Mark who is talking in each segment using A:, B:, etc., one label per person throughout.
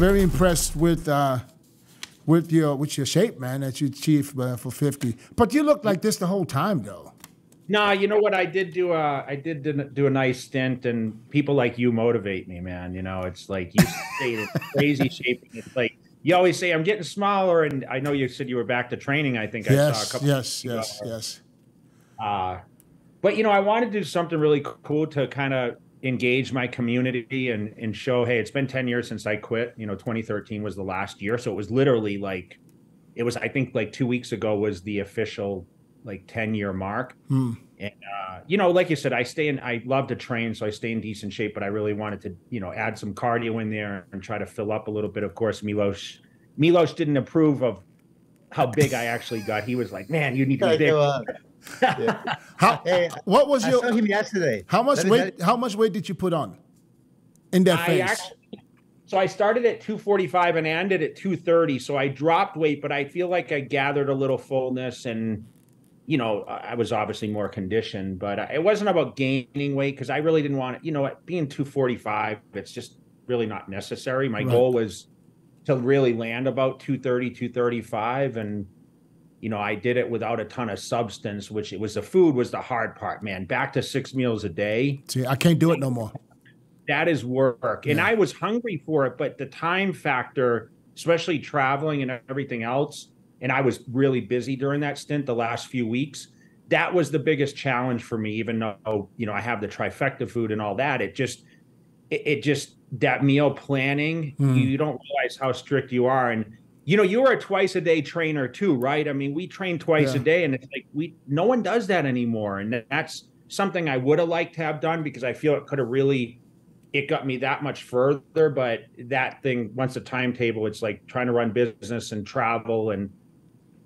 A: very impressed with uh, with your with your shape, man, that you achieved uh, for 50. But you look like this the whole time, though.
B: Nah, you know what? I did do a I did do a nice stint, and people like you motivate me, man. You know, it's like you stayed in crazy shape. It's like you always say, "I'm getting smaller," and I know you said you were back to training. I think
A: yes,
B: I saw a couple.
A: Yes, yes, yes.
B: Uh, but you know, I wanted to do something really cool to kind of engage my community and and show, hey, it's been 10 years since I quit. You know, 2013 was the last year, so it was literally like, it was I think like two weeks ago was the official like 10 year mark.
A: Hmm.
B: And uh, you know, like you said, I stay in. I love to train, so I stay in decent shape. But I really wanted to, you know, add some cardio in there and try to fill up a little bit. Of course, Milos, Milos didn't approve of how big I actually got. He was like, "Man, you need to be big."
A: Yeah. How, hey, what was
C: I
A: your?
C: saw him yesterday.
A: How much
C: That is-
A: weight? How much weight did you put on? In that
B: I
A: phase.
B: actually, so I started at 245 and I ended at 230. So I dropped weight, but I feel like I gathered a little fullness and, you know, I was obviously more conditioned, but it wasn't about gaining weight because I really didn't want it. You know, what, being 245, it's just really not necessary. My
A: Right.
B: goal was to really land about 230, 235. And, you know, I did it without a ton of substance, which it was the food was the hard part, man. Back to six meals a day
A: See, I can't do it no more.
B: that is work and i was hungry for it but the time factor especially traveling and everything else and i was really busy during that stint the last few weeks that was the biggest challenge for me even though you know i have the trifecta food and all that it just it, it just that meal planning
A: Hmm.
B: you, you don't realize how strict you are and you know you were a twice a day trainer too right? I mean we train twice
A: Yeah.
B: a day and it's like we no one does that anymore. And that's something i would have liked to have done because i feel it could have really it got me that much further. But that thing once the timetable it's like trying to run business and travel. And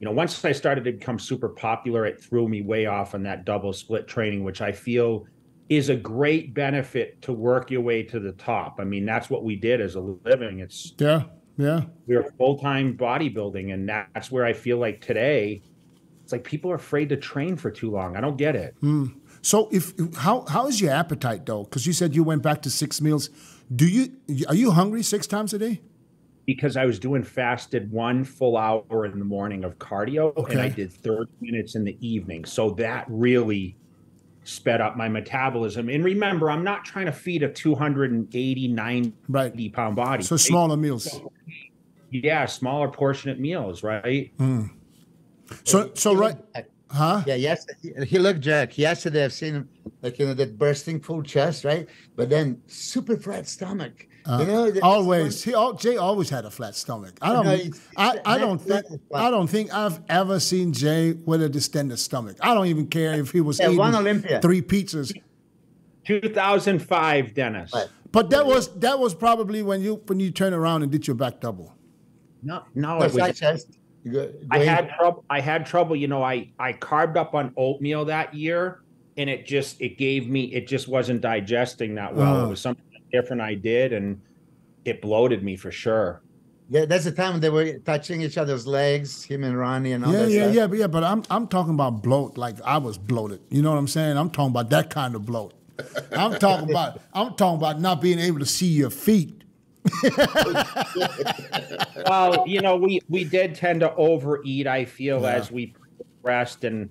B: you know once i started to become super popular it threw me way off on that double split training which i feel is a great benefit to work your way to the top. I mean that's what we did as a living. It's
A: Yeah, yeah.
B: we were full-time bodybuilding and that's where i feel like today it's like people are afraid to train for too long i don't get it hmm.
A: So if how how is your appetite though? Because you said you went back to six meals. Do you are you hungry six times a day?
B: because I was doing fasted one full hour in the morning of cardio and I did 30 minutes in the evening. So that really sped up my metabolism. And remember, I'm not trying to feed a 280, 90
A: Right.
B: pound body.
A: So smaller meals.
B: Yeah, smaller portionate meals, right?
A: So so
C: He
A: right,
C: looked-
A: huh?
C: Yeah, yes, he, he looked jacked. Yesterday, I've seen him like you know that bursting full chest, right? But then super flat stomach. you know,
A: Uh, Always, he al- Jay always had a flat stomach. I don't,
C: No, he's-
A: I,
C: he's
A: I
C: not
A: don't think. I don't think I've ever seen Jay with a distended stomach. I don't even care if he was
C: Yeah,
A: eating
C: one Olympia.
A: three pizzas.
B: 2005, Dennis.
C: Right.
A: But that was that was probably when you when you turn around and did your back double.
B: No, no,
C: No,
B: it was
C: flat chest. You
B: I had trouble. I had trouble. You know, I I carved up on oatmeal that year, and it just it gave me it just wasn't digesting that well.
A: Uh.
B: It was something different I did, and it bloated me for sure.
C: Yeah, that's the time they were touching each other's legs, him and Ronnie and all
A: Yeah,
C: that
A: yeah,
C: stuff.
A: yeah, but yeah. But I'm I'm talking about bloat. Like I was bloated. You know what I'm saying? I'm talking about that kind of bloat. I'm talking about I'm talking about not being able to see your feet.
B: Well, you know, we we did tend to overeat. I feel
A: Yeah.
B: as we progressed, and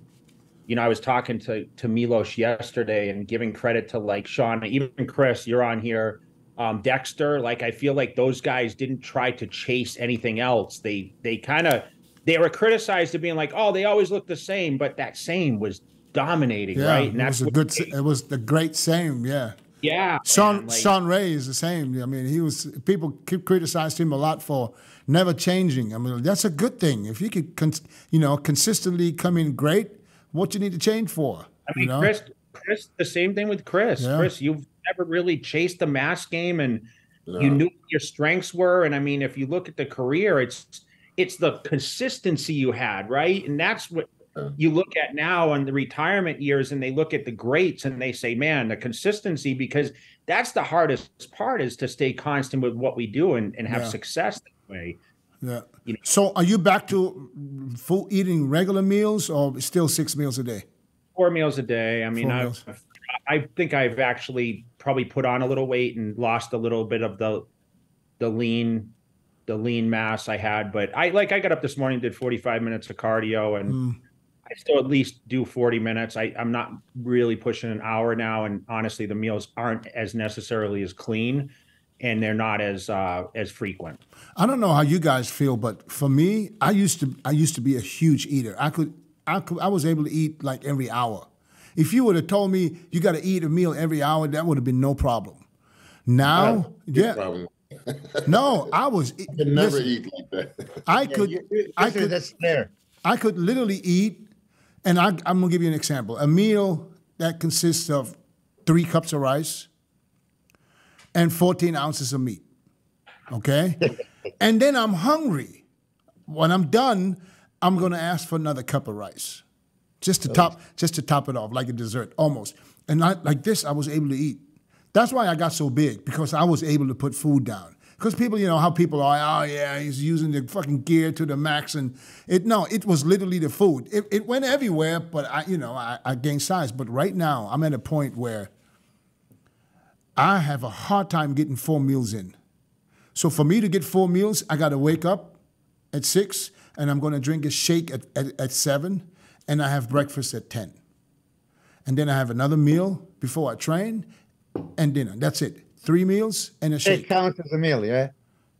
B: you know, I was talking to to Milos yesterday and giving credit to like Sean, even Chris. You're on here. Um, Dexter, like I feel like those guys didn't try to chase anything else. They they kind of they were criticized to being like, oh, they always look the same, but that same was dominating,
A: Yeah,
B: right?
A: it was a good. It was the great same. Yeah.
B: Yeah.
A: Sean
B: man, like-
A: Sean Ray is the same. I mean, he was people keep criticized him a lot for never changing. I mean, that's a good thing. If you could, you know, consistently come in great, what you need to change for?
B: I mean,
A: you know?
B: Chris, Chris, the same thing with Chris.
A: Yeah.
B: Chris, you've never really chased the mass game, and you knew what your strengths were. And I mean, if you look at the career, it's it's the consistency you had, right? And that's what you look at now on the retirement years, and they look at the greats and they say, "Man, the consistency," because that's the hardest part is to stay constant with what we do and, and have
A: Yeah.
B: success that way.
A: Yeah.
B: you know.
A: So, are you back to full eating regular meals or still six meals a day?
B: four meals a day. I mean, I. I think I've actually probably put on a little weight and lost a little bit of the the lean the lean mass I had, but I like I got up this morning, did 45 minutes of cardio, and
A: Mm.
B: I still at least do 40 minutes. I, I'm not really pushing an hour now, and honestly, the meals aren't as necessarily as clean, and they're not as uh, as frequent.
A: I don't know how you guys feel, but for me, I used to I used to be a huge eater. I could I could I was able to eat like every hour. If you would have told me you got to eat a meal every hour, that would have been no problem. Now, yeah,
D: Problem.
A: no, I was.
D: I could never
A: listen,
D: eat like that.
A: I
C: Yeah,
A: could
C: you- you-
A: I could
C: that's fair.
A: I could literally eat, and I, I'm gonna give you an example. A meal that consists of three cups of rice and 14 ounces of meat. Okay? and then I'm hungry. When I'm done, I'm gonna ask for another cup of rice. Just to top, just to top it off, like a dessert, almost. And I, like this, I was able to eat. That's why I got so big because I was able to put food down. Because people, you know how people are. Oh yeah, he's using the fucking gear to the max, and it. No, it was literally the food. It, it went everywhere, but I, you know, I, I gained size. But right now, I'm at a point where I have a hard time getting four meals in. So for me to get four meals, I got to wake up at six, and I'm going to drink a shake at, at, at seven, and I have breakfast at ten, and then I have another meal before I train, and dinner. That's it. Three meals and a shake.
C: It
A: shake.
C: counts as a meal, yeah.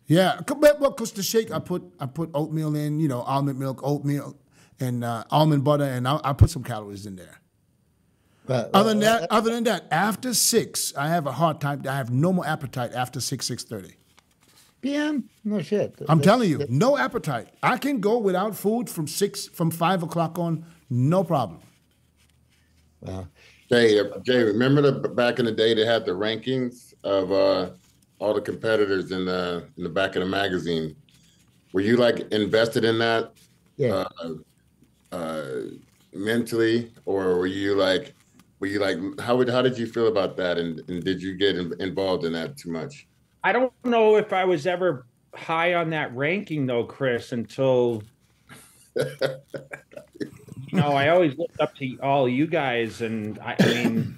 A: Yeah, but well, cause the shake I put I put oatmeal in, you know, almond milk, oatmeal, and uh, almond butter, and I, I put some calories in there.
C: But,
A: Other than that, other than that, after six, I have a hard time. I have no more appetite after six six thirty.
C: PM, no shit.
A: I'm
C: That's-
A: telling you, no appetite. I can go without food from six from five o'clock on, no problem.
C: Wow.
D: Jay, uh, Jay, remember the back in the day they had the rankings of uh, all the competitors in the in the back of the magazine. Were you like invested in that
C: Yeah.
D: uh, uh, mentally, or were you like, were you like, how would how did you feel about that, and, and did you get in, involved in that too much?
B: I don't know if I was ever high on that ranking though, Chris, until you know, I always looked up to all you guys and I, I mean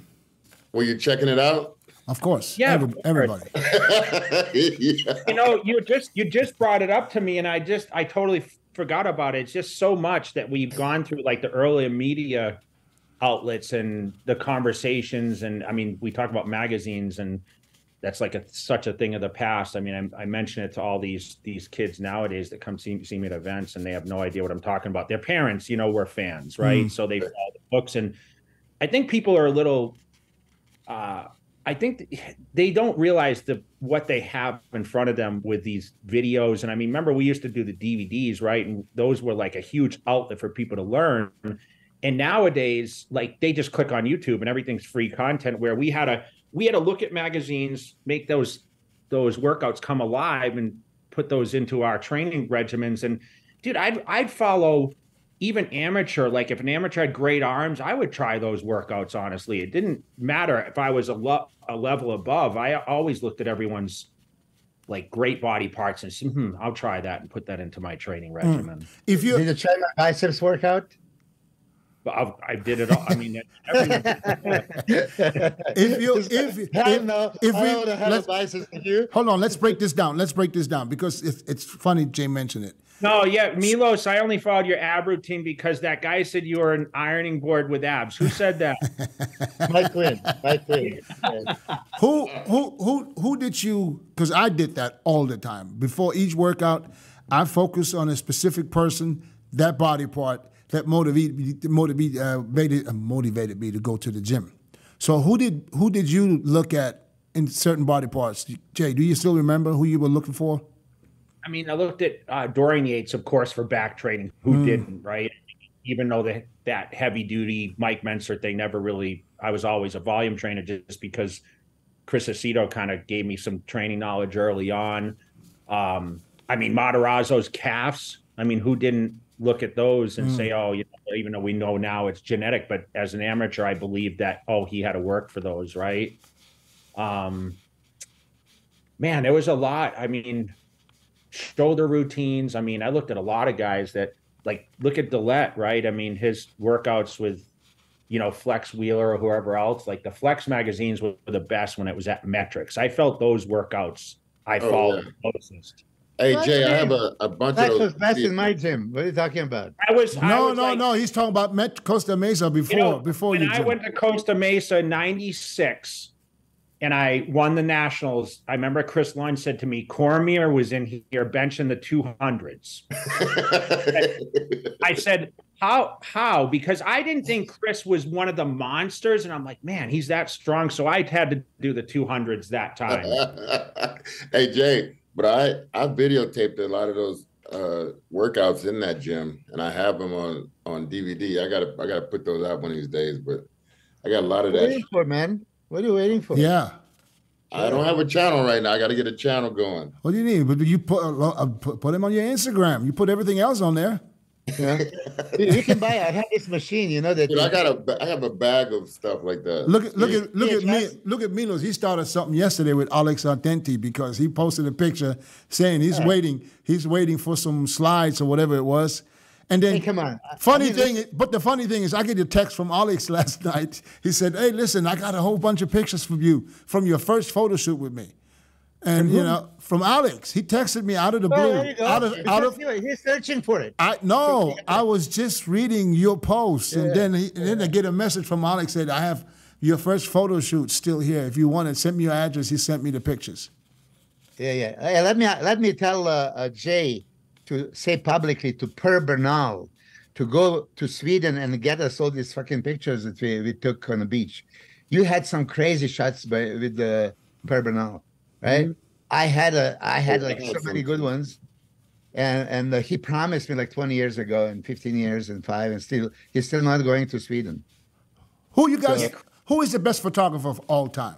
D: Were you checking it out?
A: Of course,
B: Yeah,
A: every-
B: of course.
A: everybody.
D: yeah.
B: you know, you just you just brought it up to me, and I just I totally f- forgot about it. It's just so much that we've gone through, like the earlier media outlets and the conversations, and I mean, we talk about magazines, and that's like a such a thing of the past. I mean, I, I mention it to all these these kids nowadays that come see, see me at events, and they have no idea what I'm talking about. Their parents, you know, were fans, right? So they follow the books, and I think people are a little. Uh, I think they don't realize the what they have in front of them with these videos. And I mean, remember we used to do the DVDs, right? And those were like a huge outlet for people to learn. And nowadays, like they just click on YouTube and everything's free content. Where we had a we had to look at magazines, make those those workouts come alive, and put those into our training regimens. And dude, I'd I'd follow even amateur, like if an amateur had great arms, I would try those workouts. Honestly, it didn't matter if I was a, lo- a level above. I always looked at everyone's like great body parts and said, hmm, I'll try that and put that into my training regimen.
A: If you
C: Did you try my biceps workout?
B: But I, I did it all. I mean, everyone,
A: If you- if-
C: Hell
A: if-
C: no,
A: if we-
C: don't want to have a
A: let's-
C: biceps with you.
A: hold on, let's break this down. Let's break this down because it's it's funny. Jay mentioned it.
B: No, yeah, Milos, I only followed your ab routine because that guy said you were an ironing board with abs. Who said that?
C: Mike Quinn. Mike Quinn. Yeah.
A: Who who who who did you? Because I did that all the time. Before each workout, I focus on a specific person, that body part that motivated motivated uh, motivated, uh, motivated me to go to the gym. So who did who did you look at in certain body parts? Jay, do you still remember who you were looking for?
B: I mean, I looked at uh, Dorian Yates, of course, for back training. Who didn't, right? Even though the, that heavy duty Mike Mentzer, they never really. I was always a volume trainer just because Chris Aceto kind of gave me some training knowledge early on. Um, I mean, Matarazzo's calves. I mean, who didn't look at those and say, "Oh, you know, even though we know now it's genetic," but as an amateur, I believe that oh, he had to work for those, right? Um, man, there was a lot. I mean, shoulder routines. I mean, I looked at a lot of guys that like look at Dillett, right? I mean, his workouts with you know Flex Wheeler or whoever else. Like the Flex magazines were the best when it was at metrics. I felt those workouts I
D: Oh,
B: followed the closest.
D: Hey
C: What?
D: Jay, I have a, a bunch
C: That
D: of
C: was best in my gym. What are you talking about?
B: I was I
A: No,
B: was
A: no,
B: like-
A: no. He's talking about Met Costa Mesa before
B: You know,
A: before
B: when
A: you.
B: I went to Costa Mesa in '96 and I won the nationals, I remember Chris Lund said to me, "Cormier was in here benching the 200s." I said, "How? How?" Because I didn't think Chris was one of the monsters, and I'm like, "Man, he's that strong." So I had to do the 200s that time.
D: hey Jay, but I I videotaped a lot of those uh workouts in that gym, and I have them on on DVD. I gotta I gotta put those out one of these days, but I got a lot of
C: What are you
D: that.
C: waiting for, man? What are you waiting for?
A: Yeah.
D: I don't have a channel right now. I got to get a channel going.
A: What do you need? But you put uh, put put him on your Instagram. You put everything else on there.
C: Yeah. you, you can buy. I have this machine. You know that.
D: Dude, I got a I have a bag of stuff like that.
A: Look at look
D: Yeah.
A: at look
C: Yeah,
A: at me
C: Jess.
A: look at Milos. He started something yesterday with Alex Ardenti because he posted a picture saying he's waiting he's waiting for some slides or whatever it was. And then
C: Hey, come on.
A: Funny thing, but the funny thing is, I get a text from Alex last night. He said, "Hey, listen, I got a whole bunch of pictures from you from your first photo shoot with me." And you know, from Alex, he texted me out of the
C: Oh,
A: blue,
C: there you go.
A: out of out of
C: He's searching for it.
A: I no, I was just reading your post, and then he, and then I get a message from Alex said, "I have your first photo shoot still here. If you want it, send me your address." He sent me the pictures.
C: Yeah, yeah. Hey, let me let me tell uh, uh, Jay to say publicly to Per Bernal to go to Sweden and get us all these fucking pictures that we, we took on the beach. You had some crazy shots by, with the Per Bernal, right? I had a I had like so many good ones. And and uh, he promised me like 20 years ago and 15 years and 5 and still he's still not going to Sweden.
A: Who you guys?
C: So-
A: who is the best photographer of all time?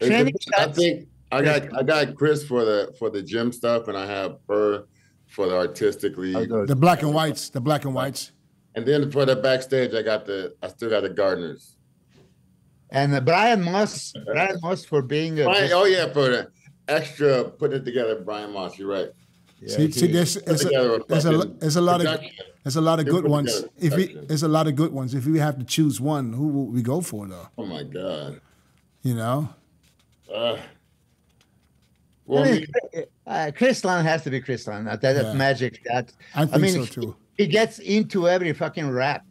D: It's
C: Training
D: a- I think I got I got Chris for the for the gym stuff, and I have her for the artistically,
A: The black and whites. The black and whites.
D: and then for the backstage, I got the I still got the gardeners.
C: And Brian Moss, Brian Moss for being a
D: Brian, oh yeah, for the extra putting it together, Brian Moss. You're right.
C: Yeah,
A: see, see, there's, there's, a,
D: a
A: there's, a, there's a lot of there's a lot of good ones. If we there's a lot of good ones. If we have to choose one, who will we go for though?
D: Oh my god.
A: You know,
D: Uh,
C: I
D: well,
C: mean, uh, Chris Lund has to be Chris Lund. That, that
A: Yeah.
C: magic. That
A: I think
C: mean,
A: so too.
C: He gets into every fucking rap.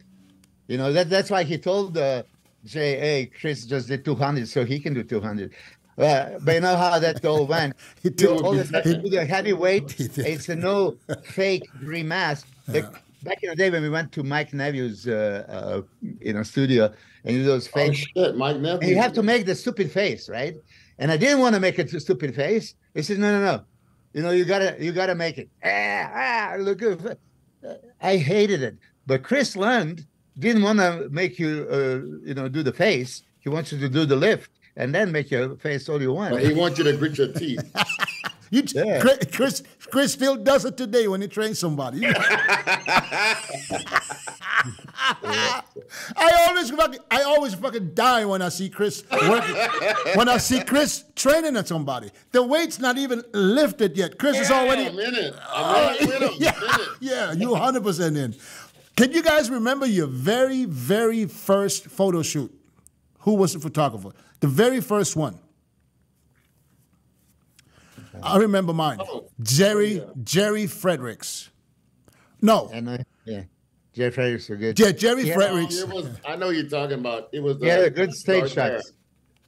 C: You know that that's why he told uh, Jay, "Hey, Chris just did 200, so he can do 200." Uh, but you know how that all went.
A: He
C: You
A: took-
C: always have to the heavyweight.
A: He.
C: It's a no fake grimace. Like, back in the day when we went to Mike Neveux's uh, uh, you know studio and do those
D: oh
C: fake
D: shit, Mike
C: Neveux. you have to make the stupid face, right? And I didn't want to make a stupid face. He says, no, no, no. You know, you gotta, you gotta make it. Ah, ah, look, I hated it. But Chris Lund didn't want to make you, uh, you know, do the face. He wants you to do the lift and then make your face all you want.
D: He wants you to grit your teeth.
A: You,
C: Yeah.
A: Chris, Chris, still does it today when he trains somebody. I always fucking, I always fucking die when I see Chris working. when I see Chris training at somebody, the weight's not even lifted yet. Chris is already.
D: a minute. I'm oh, right with him.
A: yeah, yeah, you 100 percent in. Can you guys remember your very, very first photo shoot? Who was the photographer? The very first one. I remember mine.
D: Oh.
A: Jerry Jerry Fredericks. No,
C: And uh, yeah, Jeff Fredericks are good.
A: Je- Jerry
C: Yeah.
A: Fredericks.
D: It was. I know you're talking about. It was.
C: Yeah,
D: uh,
C: good stage
D: dark hair.
C: shots.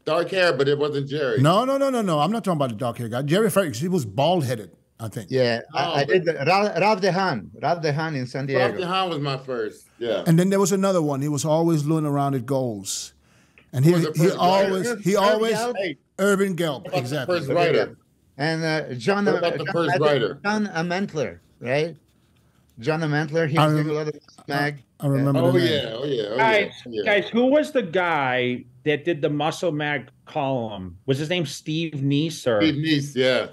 D: Dark hair, but it wasn't Jerry.
A: No, no, no, no, no. I'm not talking about the dark hair guy. Jerry Fredericks. He was bald headed. I think.
C: Yeah, I,
D: Oh,
C: I
D: but-
C: did the, Rav, Ralph DeHaan, Ralph DeHaan in San
D: Bob
C: Diego.
D: DeHaan was my first. Yeah.
A: And then there was another one. He was always looking around at goals, and he
D: was
A: he always
D: writer?
A: he always
C: Gelb?
A: Irv Gelb exactly.
D: first writer?
C: And uh, John,
D: What about the
C: John,
D: first writer?
C: John Amentler, right? John Amentler, he
A: I
C: was
A: rem-
C: a lot of mag.
A: I remember
D: Oh
A: the name.
D: yeah. Oh yeah. Oh
B: guys,
D: yeah. yeah.
B: guys, who was the guy that did the Muscle Mag column? Was his name Steve Neese or?
D: Steve Neese. Yeah.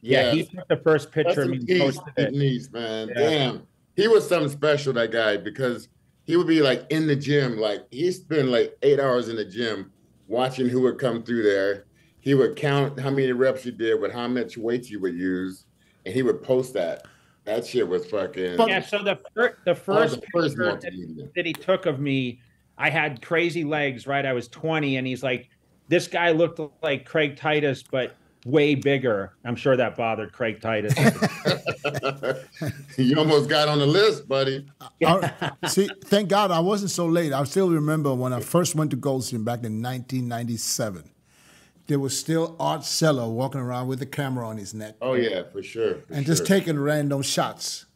B: yeah, he took the first picture of
D: That's
B: me and
D: Neese,
B: posted
D: Steve
B: it.
D: Neese, man.
B: Yeah.
D: Damn. He was something special, that guy, because he would be like in the gym, like he spent like eight hours in the gym watching who would come through there. He would count how many reps you did with how much weight you would use, and he would post that. That shit was fucking.
A: But-
B: Yeah, so the fir- the first
D: the first
B: picture that, that he took of me, I had crazy legs, right? I was 20, and he's like, this guy looked like Craig Titus, but way bigger. I'm sure that bothered Craig Titus.
D: you almost got on the list, buddy.
A: I- see, thank God I wasn't so late. I still remember when I first went to Goldstein back in 1997. There was still Art Zeller walking around with a camera on his neck
D: Oh yeah, for sure. for
A: and just taking random shots.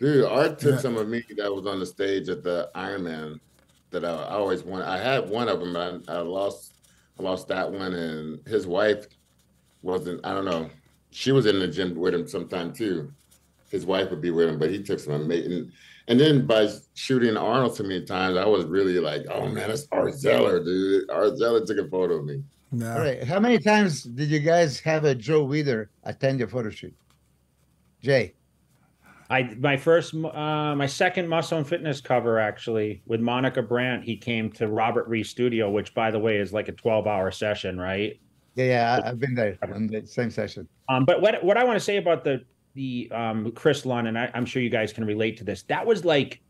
D: Dude, Art took
A: Yeah.
D: some of me that was on the stage at the Iron Man that I, I always wanted. I had one of them, but I, I lost. I lost that one, and his wife wasn't. I don't know. She was in the gym with him sometime too. His wife would be with him, but he took some amazing. And then by shooting Arnold so many times, I was really like, "Oh man, that's Art Zeller, dude." Art Zeller took a photo of me.
A: Yeah.
C: All right. How many times did you guys have a Joe Weider attend your photo shoot? Jay.
B: I my first uh my second muscle and fitness cover actually with Monica Brant he came to Robert Reese studio which by the way is like a 12 hour session right
C: Yeah, yeah, I, I've been there on the same session.
B: um but what what I want to say about the the um Chris Lund I, I'm sure you guys can relate to this that was like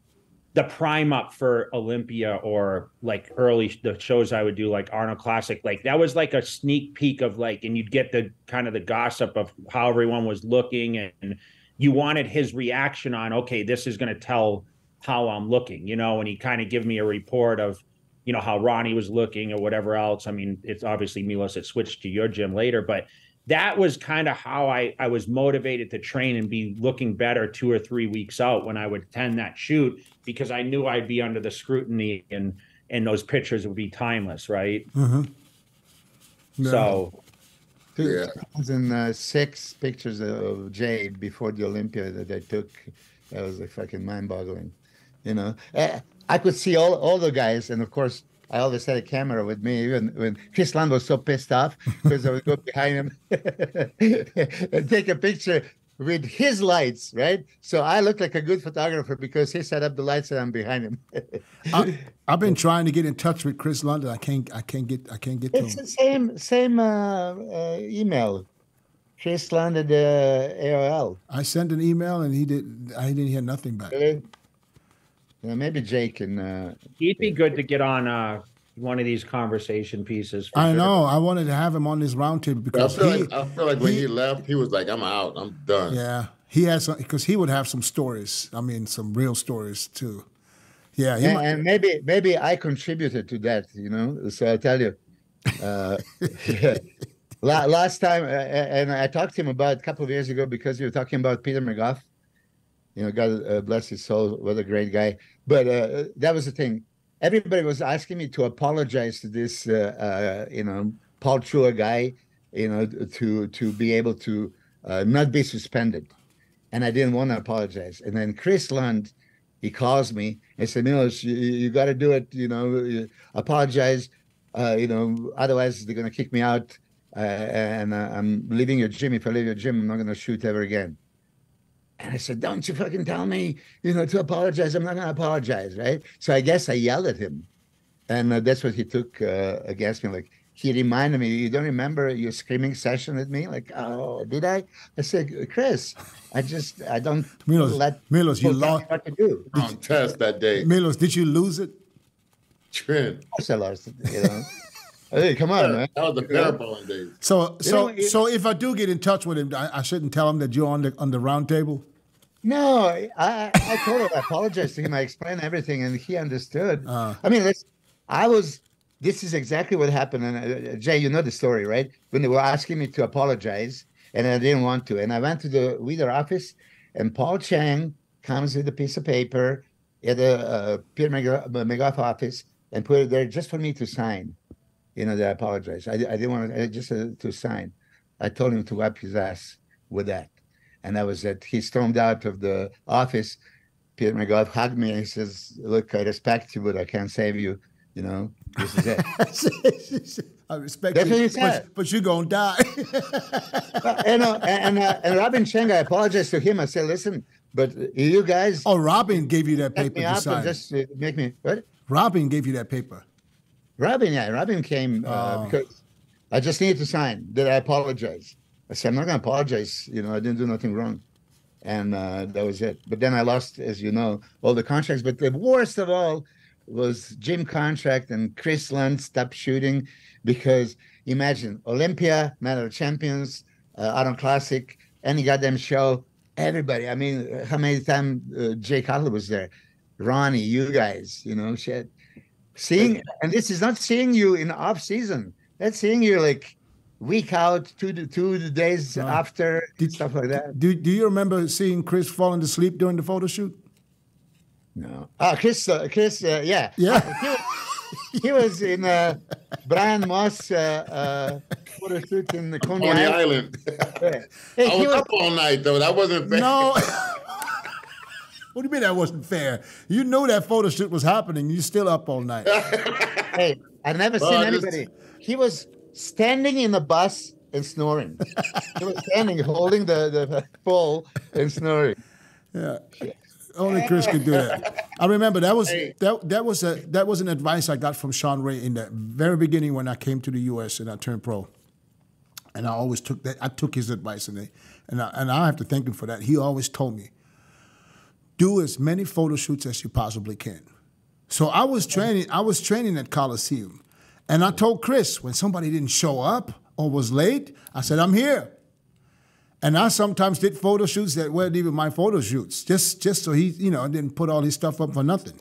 B: the prime up for Olympia or like early the shows I would do like Arnold Classic like that was like a sneak peek of like and you'd get the kind of the gossip of how everyone was looking and you wanted his reaction on okay this is going to tell how i'm looking you know and he kind of give me a report of you know how ronnie was looking or whatever else. I mean it's obviously milos that switched to your gym later but that was kind of how i i was motivated to train and be looking better two or three weeks out when i would attend that shoot because i knew i'd be under the scrutiny and and those pictures would be timeless right
A: Mhm. Yeah.
B: so
D: Yeah.
C: 2006 pictures of Jade before the Olympia that I took. That was like fucking mind boggling. You know, Eh, I could see all, all the guys. And of course, I always had a camera with me, even when Chris Lund was so pissed off because I would go behind him and take a picture with his lights, right? So I look like a good photographer because he set up the lights and I'm behind him.
A: I, I've been trying to get in touch with Chris London. I can't. I can't get. I can't get to
C: It's the same same uh, uh, email. Chris Lund at uh, AOL.
A: I sent an email and he did. I didn't hear nothing back.
C: Really? Yeah, maybe Jake can. Uh,
B: he'd be good to get on uh one of these conversation pieces for
A: I
B: sure.
A: know. I wanted to have him on this roundtable
D: I
A: because
D: feel
A: he.
D: like I feel like when
A: he-
D: he left, he was like, "I'm out. I'm done."
A: Yeah, he has because he would have some stories. I mean, some real stories too. Yeah, he
C: and,
A: might-
C: and maybe maybe I contributed to that, you know. So I tell you, uh, la- last time, uh, and I talked to him about a couple of years ago because you were talking about Peter McGough. You know, God uh, bless his soul, what a great guy. But uh, that was the thing. Everybody was asking me to apologize to this, uh, uh, you know, Paul Chua guy, you know, to to be able to uh, not be suspended, and I didn't want to apologize. And then Chris Lund, he calls me and said, "Milos, you, you got to do it. You know, apologize. Uh, you know, otherwise they're gonna kick me out, uh, and uh, I'm leaving your gym. If I leave your gym, I'm not gonna shoot ever again." And I said, "Don't you fucking tell me, you know, to apologize. I'm not gonna apologize, right?" So I guess I yelled at him, and uh, that's what he took uh, against me. Like he reminded me, "You don't remember your screaming session with me?" Like, "Oh, did I?" I said, "Chris, I just I don't
A: Milos,
C: let
A: Milos, you
C: people tell me
A: lost.
C: what to do." Of
D: On test that day,
A: Milos, did you lose it?
D: Trent.
C: course I lost it. You know, hey, come on, man.
D: That was the paraballing days.
A: So, so,
C: know,
A: so if I do get in touch with him, I, I shouldn't tell him that you're on the on the round table.
C: No, I, I I told him, I apologized to him. I explained everything, and he understood.
A: Uh.
C: I mean, listen, I was. This is exactly what happened. And uh, Jay, you know the story, right? When they were asking me to apologize, and I didn't want to, and I went to the Weider office, and Paul Chua comes with a piece of paper at the uh, Peter McGrath McGough office and put it there just for me to sign. You know that I apologize. I, I didn't want to just uh, to sign. I told him to wipe his ass with that. And that was it. He stormed out of the office. Peter McGough hugged me and he says, Look, I respect you, but I can't save you. You know, this is it.
A: I respect
C: That's
A: you,
C: what he
A: but,
C: said.
A: but you're gonna die.
C: you know, and, uh, and Robin Cheng, I apologized to him. I said, Listen, but you guys
A: oh, Robin gave you that paper to sign.
C: just uh, make me what?
A: Robin gave you that paper.
C: Robin, yeah, Robin came uh,
A: Oh.
C: because I just needed to sign that I apologize. I said, I'm not going to apologize. You know, I didn't do nothing wrong. And uh, that was it. But then I lost, as you know, all the contracts. But the worst of all was Jim contract and Chris Lund stopped shooting because Imagine Olympia, Medal of Champions, uh, Arnold Classic, any goddamn show. Everybody. I mean, how many times uh, Jay Cutler was there? Ronnie, you guys, you know, shit. Seeing, and this is not seeing you in off season. That's seeing you like week out, two to two days
A: Right.
C: after,
A: Did-
C: stuff like that.
A: Do, do you remember seeing Chris falling asleep during the photo shoot?
C: No. Ah, Chris, uh, Chris, uh, yeah.
A: Yeah.
C: He, was- he was in uh, Brian Moss uh, uh, photo shoot in the Coney
D: On the
C: Island.
D: island.
C: Hey,
D: I was
C: was,
D: up all night though. That wasn't fair.
A: No. what do you mean that wasn't fair? You knew that photo shoot was happening. You still up all night.
C: hey, I've never
D: Well,
C: seen
D: I just-
C: anybody. He was standing in the bus and snoring. he was standing, holding the, the pole and snoring.
A: Yeah. Only Chris could do that. I remember that was
D: Hey.
A: that that was a that was an advice I got from Sean Ray in the very beginning when I came to the U.S. and I turned pro. And I always took that. I took his advice, and they, and I, and I have to thank him for that. He always told me, do as many photo shoots as you possibly can. So I was training. I was training at Coliseum, and I told Chris when somebody didn't show up or was late, I said, "I'm here." And I sometimes did photo shoots that weren't even my photo shoots, just just so he, you know, didn't put all his stuff up for nothing.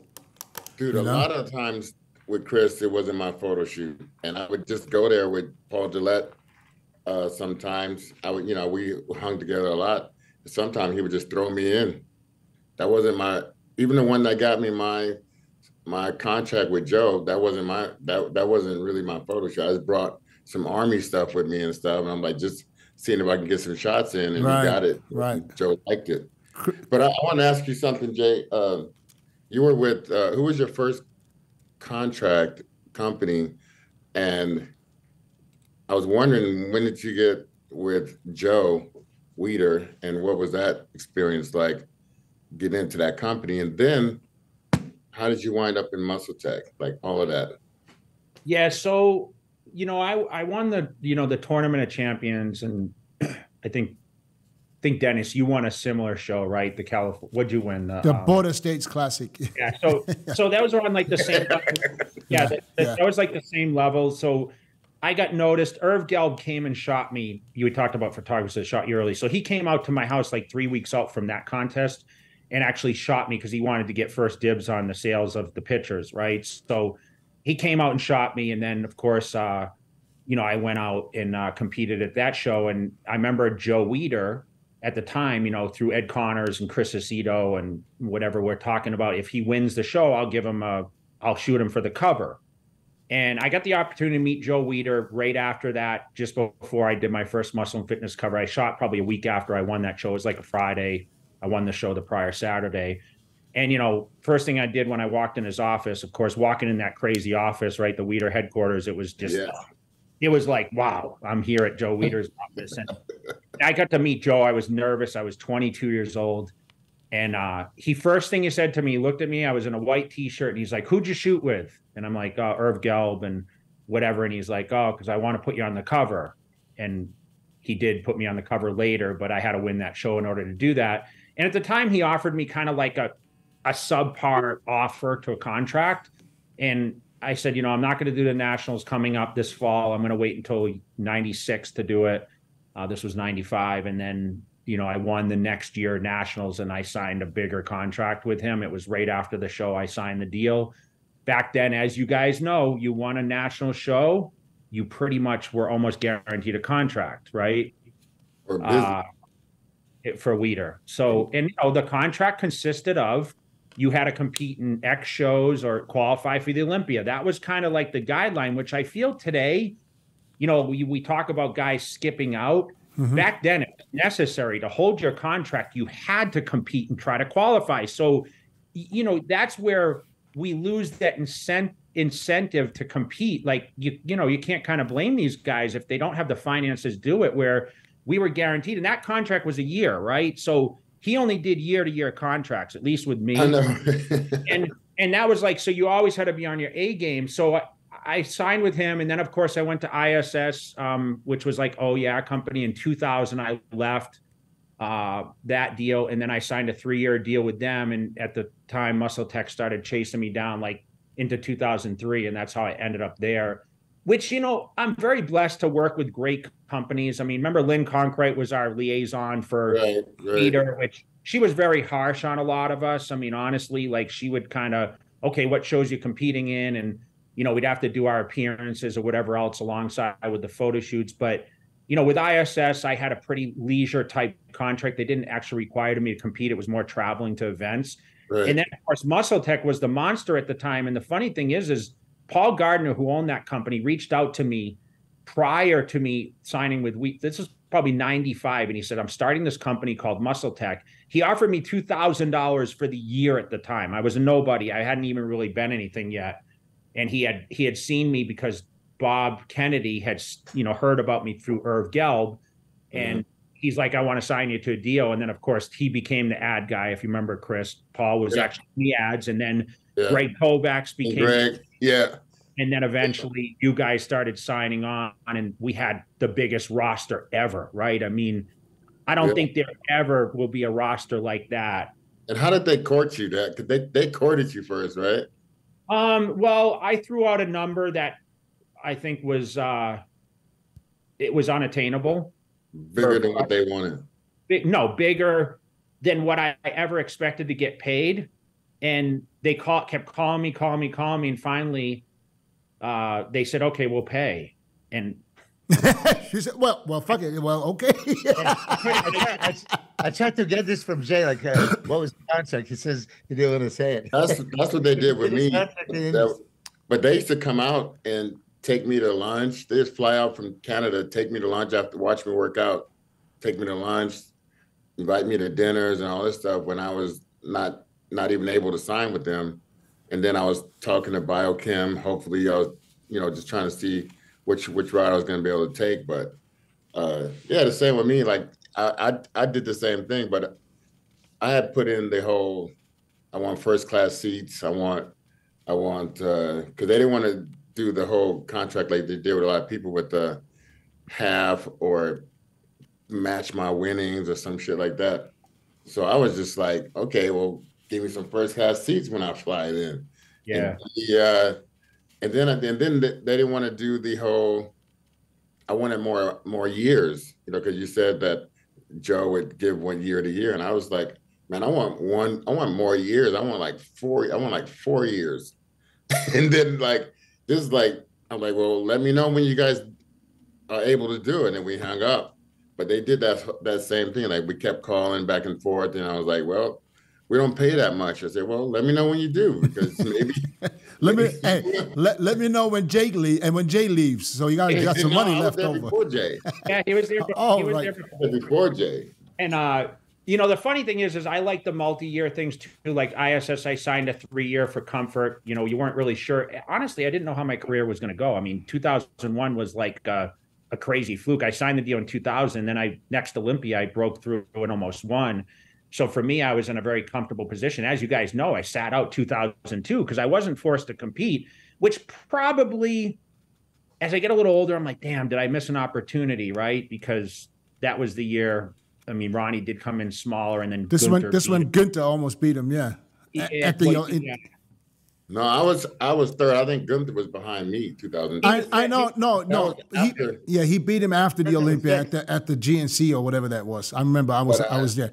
D: Dude, a
A: know?
D: lot of times with Chris, it wasn't my photo shoot, and I would just go there with Paul Dillett. Uh, sometimes I would, you know, we hung together a lot. Sometimes he would just throw me in. That wasn't my. Even the one that got me my my contract with Joe. That wasn't my. That that wasn't really my photo shoot. I just brought some army stuff with me and stuff, and I'm like just seeing if I can get some shots in, and
A: Right,
D: we got it.
A: right.
D: Joe liked it. But I, I want to ask you something, Jay. Uh, you were with uh, who was your first contract company, and I was wondering when did you get with Joe Weider, and what was that experience like getting into that company, and then how did you wind up in Muscle Tech, like all of that?
B: Yeah, so you know, I I won the you know the tournament of champions, and I think think Dennis, you won a similar show, right? The California. What'd you win? The,
A: The
B: um,
A: Border States Classic.
B: yeah. So so that was around like the same. level. Yeah, that, that,
A: yeah.
B: that was like the same level. So I got noticed. Irv Gelb came and shot me. You had talked about photographers that shot you early. So he came out to my house like three weeks out from that contest and actually shot me because he wanted to get first dibs on the sales of the pictures, right? So he came out and shot me, and then of course, uh, you know, I went out and uh, competed at that show, and I remember Joe Weider at the time, you know, through Ed Connors and Chris Aceto and whatever we're talking about. If he wins the show, I'll give him a, I'll shoot him for the cover. And I got the opportunity to meet Joe Weider right after that, just before I did my first muscle and fitness cover. I shot probably a week after I won that show. It was like a Friday. I won the show the prior Saturday. And you know, first thing I did when I walked in his office, of course, walking in that crazy office, right, the Weider headquarters, it was just
D: Yeah.
B: it was like, wow, I'm here at Joe Weider's office. And I got to meet Joe. I was nervous. I was 22 years old. And uh, he first thing he said to me, he looked at me. I was in a white T-shirt, and he's like, "Who'd you shoot with?" And I'm like, uh, "Irv Gelb and whatever." And he's like, "Oh, because I want to put you on the cover." And he did put me on the cover later, but I had to win that show in order to do that. And at the time, he offered me kind of like a a subpar offer to a contract, and I said, you know, I'm not going to do the nationals coming up this fall. I'm going to wait until '96 to do it. Uh, this was '95, and then you know, I won the next year nationals and I signed a bigger contract with him. It was right after the show I signed the deal. Back then, as you guys know, you won a national show, you pretty much were almost guaranteed a contract, right?
D: Or business?
B: Uh, for Weider. So, and you know, the contract consisted of you had to compete in X shows or qualify for the Olympia. That was kind of like the guideline, which I feel today, you know, we, we talk about guys skipping out.
A: Mhm.
B: Back then, it was necessary to hold your contract. You had to compete and try to qualify. So, you know, that's where we lose that incent- incentive to compete. Like you, you know, you can't kind of blame these guys if they don't have the finances do it. Where we were guaranteed, and that contract was a year, right? So he only did year to year contracts, at least with me
D: I know.
B: and and that was like so you always had to be on your A game. So I, I signed with him, and then of course I went to ISS, um, which was like oh yeah company. In 2000, I left uh, that deal, and then I signed a three year deal with them. And at the time, Muscle Tech started chasing me down like into 2003, and that's how I ended up there. Which you know I'm very blessed to work with great companies. I mean, remember Lynn Conkwright was our liaison for
D: Right, right.
B: Peter, which she was very harsh on a lot of us. I mean, honestly, like she would kind of okay, what shows you competing in, and you know we'd have to do our appearances or whatever else alongside with the photo shoots, but. You know, with ISS, I had a pretty leisure type contract. They didn't actually require me to compete. It was more traveling to events.
D: right.
B: And then of course Muscle Tech was the monster at the time. And the funny thing is, is Paul Gardiner, who owned that company, reached out to me prior to me signing with we this is probably 95. And he said, I'm starting this company called Muscle Tech. He offered me two thousand dollars for the year at the time. I was a nobody. I hadn't even really been anything yet. And he had he had seen me because Bob Kennedy had you know heard about me through Irv Gelb. Mm-hmm. And he's like, I want to sign you to a deal. And then, of course, he became the ad guy. If you remember, Chris, Paul was
D: Yeah.
B: actually in the ads, and then
D: yeah.
B: Greg Kovacs became,
D: yeah,
B: and then eventually you guys started signing on, and we had the biggest roster ever, right? I mean, I don't
D: Yeah.
B: think there ever will be a roster like that.
D: and how did they court you? That 'cause they they courted you first, right?
B: Um, well, I threw out a number that I think was uh it was unattainable.
D: Bigger than what they wanted.
B: big, no bigger than what I ever expected to get paid. And they call, kept calling me, calling me, calling me, and finally, uh, they said, "Okay, we'll pay." And
A: she said, "Well, well, fuck it. Well, okay."
C: I, tried, I, I tried to get this from Jay. Like, uh, what was the contract? He says he didn't want to say it.
D: That's that's what they did with me. That- but they used to come out and take me to lunch. They just fly out from Canada, take me to lunch after watch me work out, take me to lunch, invite me to dinners and all this stuff when I was not not even able to sign with them. And then I was talking to Biochem. Hopefully, I was you know just trying to see which which route I was going to be able to take. But uh, yeah, the same with me. Like I, I I did the same thing, but I had put in the whole. I want first class seats. I want I want because they didn't want to do the whole contract like they did with a lot of people with the half or match my winnings or some shit like that. So I was just like, okay, well, give me some first class seats when I fly in.
B: yeah,
D: Yeah, uh, and then and then they, didn't want to do the whole. I wanted more more years, you know, because you said that Joe would give one year to year, and I was like, man, I want one, I want more years. I want like four, I want like four years, and then like this is like I'm like, well, let me know when you guys are able to do it, and then we hung up. But they did that that same thing. Like we kept calling back and forth, and I was like, well, we don't pay that much. I said, well, let me know when you do, because maybe.
A: let me hey, let, let me know when Jake leave and when Jay leaves. So you got you got some
D: No,
A: money
D: I was
A: left
D: there
A: over.
D: Before Jay,
B: yeah. He was there. For,
A: Oh,
B: he was
A: right.
B: there for
D: before Jay.
B: And uh, you know, the funny thing is, is I like the multi-year things too. Like ISS, I signed a three-year for comfort. You know, you weren't really sure. Honestly, I didn't know how my career was going to go. I mean, 2001 was like uh, a crazy fluke. I signed the deal in 2000, then I next Olympia, I broke through and almost won. So for me, I was in a very comfortable position. As you guys know, I sat out 2002 because I wasn't forced to compete, which probably, as I get a little older, I'm like, damn, did I miss an opportunity? Right? Because that was the year. I mean, Ronnie did come in smaller, and then
A: This
B: Gunther
A: one this
B: beat
A: one
B: him.
A: Günther almost beat him. Yeah.
B: Yeah,
A: at the,
B: well,
A: uh, in-
B: yeah.
D: No, I was I was third. I think Gunther was behind me. 2000.
A: I, I know no no he, yeah he beat him after the Olympia at the at the GNC or whatever that was. I remember I was
D: But, uh,
A: I was there.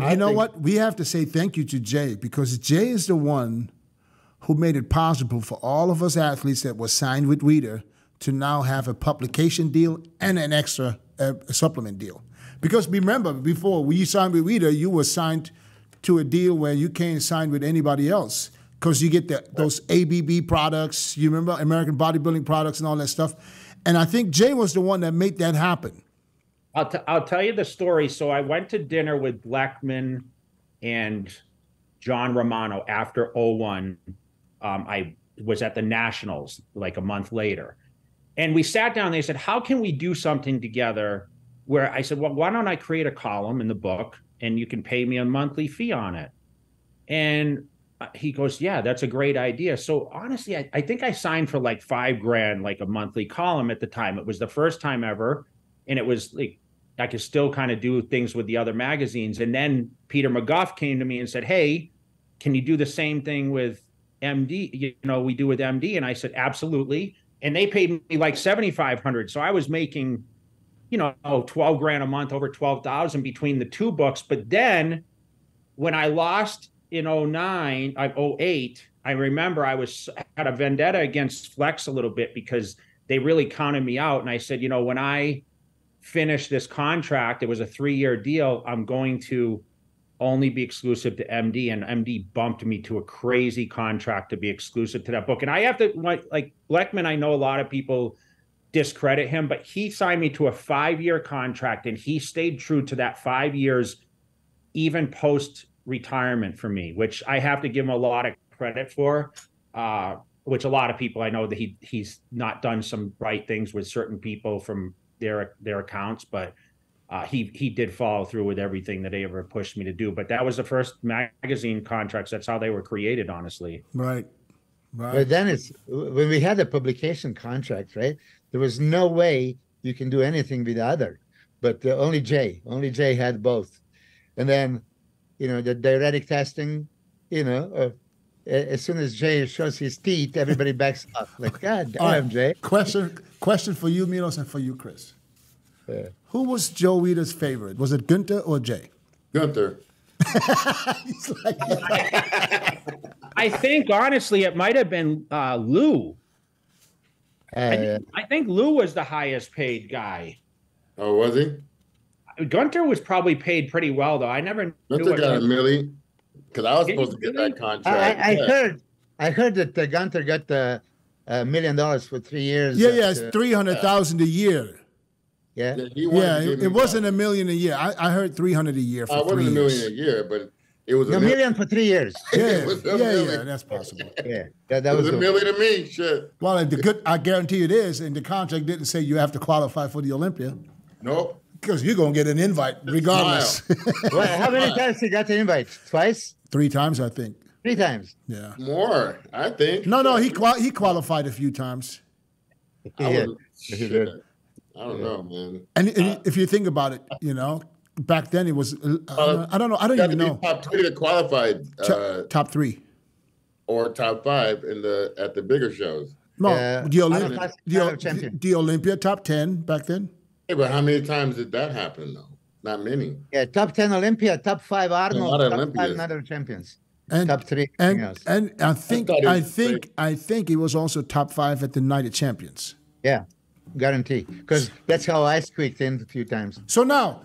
A: But you
C: I
A: know
C: think-
A: what? We have to say thank you to Jay because Jay is the one who made it possible for all of us athletes that were signed with Weider to now have a publication deal and an extra uh, supplement deal. Because remember, before we signed with Weider, you were signed to a deal where you can't sign with anybody else because you get the, those ABB products. You remember American Bodybuilding products and all that stuff. And I think Jay was the one that made that happen.
B: I'll, t- I'll tell you the story. So I went to dinner with Blackman and John Romano after 01. Um, I was at the Nationals like a month later. And we sat down. They said, How can we do something together where I said, well, why don't I create a column in the book and you can pay me a monthly fee on it? And uh, he goes, yeah, that's a great idea. So honestly, I, I think I signed for like five grand, like a monthly column at the time. It was the first time ever. And it was like, I could still kind of do things with the other magazines. And then Peter McGough came to me and said, Hey, can you do the same thing with MD? You know, we do with MD. And I said, Absolutely. And they paid me like 7,500. So I was making, you know, 12 grand a month, over 12,000 between the two books. But then when I lost in 09, I 08, I remember I was had a vendetta against Flex a little bit because they really counted me out. And I said, you know, when I finish this contract, it was a three year deal. I'm going to only be exclusive to MD, and MD bumped me to a crazy contract to be exclusive to that book. And I have to like Blechman. I know a lot of people discredit him, but he signed me to a five year contract, and he stayed true to that five years, even post retirement for me, which I have to give him a lot of credit for. Uh, which a lot of people I know that he he's not done some right things with certain people from their their accounts, but uh, he he did follow through with everything that they ever pushed me to do. But that was the first magazine contracts. That's how they were created, honestly.
A: Right. Right.
C: But then it's when we had the publication contract, right? There was no way you can do anything with the other, but the, only Jay, only Jay had both. And then, you know, the diuretic testing, you know, uh, as soon as Jay shows his teeth, everybody backs up. Like, God damn, right. Jay.
A: Question, question for you, Milos, and for you, Chris. Yeah. Who was Joe Weider's favorite? Was it Gunther or Jay?
D: Gunther.
B: like, I think honestly, it might have been uh, Lou. Uh, I, I, think Lou was the highest paid guy.
D: Oh, was he?
B: Gunther was probably paid pretty well, though. I never.
D: Gunther got a million because I was supposed to get that contract. I,
C: I yeah. heard, I heard that uh, Gunther got the a million dollars for three years.
A: Yeah, yeah, it's three hundred thousand a year.
C: Yeah,
A: yeah, yeah it, it wasn't a million a year. I, I heard three hundred a year for uh, three
D: years.
A: It
D: wasn't a million a year, but it was
C: a,
D: a
C: million for three years.
A: Yeah, yeah, yeah, that's possible.
C: yeah, yeah, that
D: it
C: was,
D: was a million to me. Shit.
A: Well, the good, I guarantee it is, and the contract didn't say you have to qualify for the Olympia.
D: Nope.
A: Because you're gonna get an invite regardless.
C: well, how many times you got the invite? Twice.
A: Three times, I think.
C: Three times.
A: Yeah.
D: More, I think.
A: No, no, he qual- he qualified a few times.
D: I, I don't know, man.
A: And, and uh, if you think about it, you know, back then it was. Uh, uh, I don't know. I don't even know.
D: Top three that qualified.
A: Uh, top three.
D: Or top five in the at the bigger shows.
A: No, the, Olymp- the, the Olympia top ten back then.
D: Hey, but how many times did that happen though? Not many.
C: Yeah, top ten Olympia, top five Arnold, top Olympias. five another champions.
A: And,
C: top three.
A: And, and I think I, I think great. I think it was also top five at the Night of Champions.
C: Yeah, guarantee. Because that's how I squeaked in a few times.
A: So now,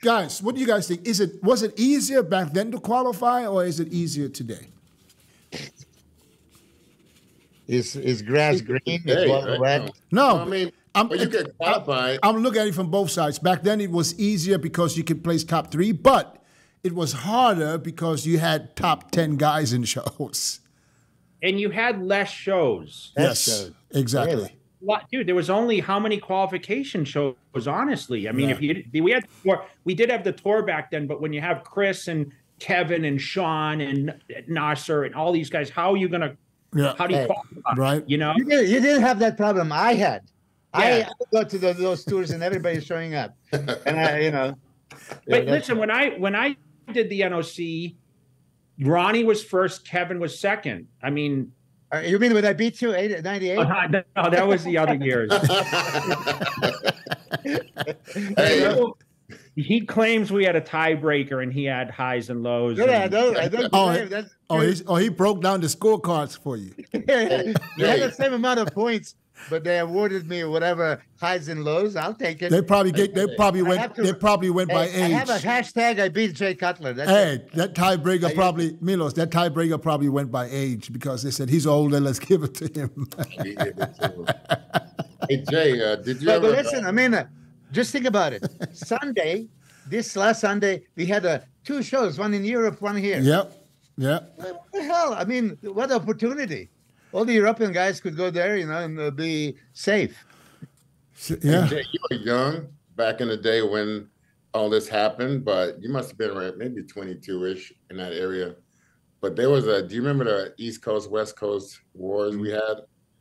A: guys, what do you guys think? Is it was it easier back then to qualify, or is it easier today?
C: Is is grass green? Is water
A: red? No,
D: I mean. I'm, well, you could qualify.
A: I'm looking at it from both sides. Back then, it was easier because you could place top three, but it was harder because you had top 10 guys in shows.
B: And you had less shows.
A: Less yes, shows. exactly. Really?
B: dude, there was only how many qualification shows? Honestly, I mean, yeah. if you we had we did have the tour back then, but when you have Chris and Kevin and Sean and Nasser and all these guys, how are you gonna? Yeah. How do you hey, qualify?
A: Right.
B: You know,
C: you, did, you didn't have that problem. I had. Yeah. I, I go to the, those tours and everybody's showing up, and I, you know.
B: But yeah, listen, when I when I did the NOC, Ronnie was first, Kevin was second. I mean,
C: uh, you mean when I beat you, 98? Uh,
B: no, that was the other years. hey. He claims we had a tiebreaker and he had highs and lows.
C: Yeah,
B: and,
C: I don't, I don't
A: oh, that's oh, oh, he broke down the scorecards for you.
C: yeah, you had the same amount of points but they awarded me whatever highs and lows. I'll take it.
A: They probably get. They probably went. To, they probably went
C: hey,
A: by age. I
C: have a hashtag. I beat Jay Cutler. That's
A: hey, it. that tiebreaker probably Milos. That tiebreaker probably went by age because they said he's older. Let's give it to him.
D: hey Jay, uh, did you?
C: But,
D: ever,
C: but listen, I mean, uh, just think about it. Sunday, this last Sunday, we had uh, two shows. One in Europe, one here.
A: Yep. Yeah.
C: What the hell? I mean, what opportunity! All the European guys could go there, you know, and uh, be safe.
A: Yeah,
D: you were young. back in the day when all this happened, but you must have been around maybe 22 ish in that area. But there was a. Do you remember the East Coast West Coast wars we had?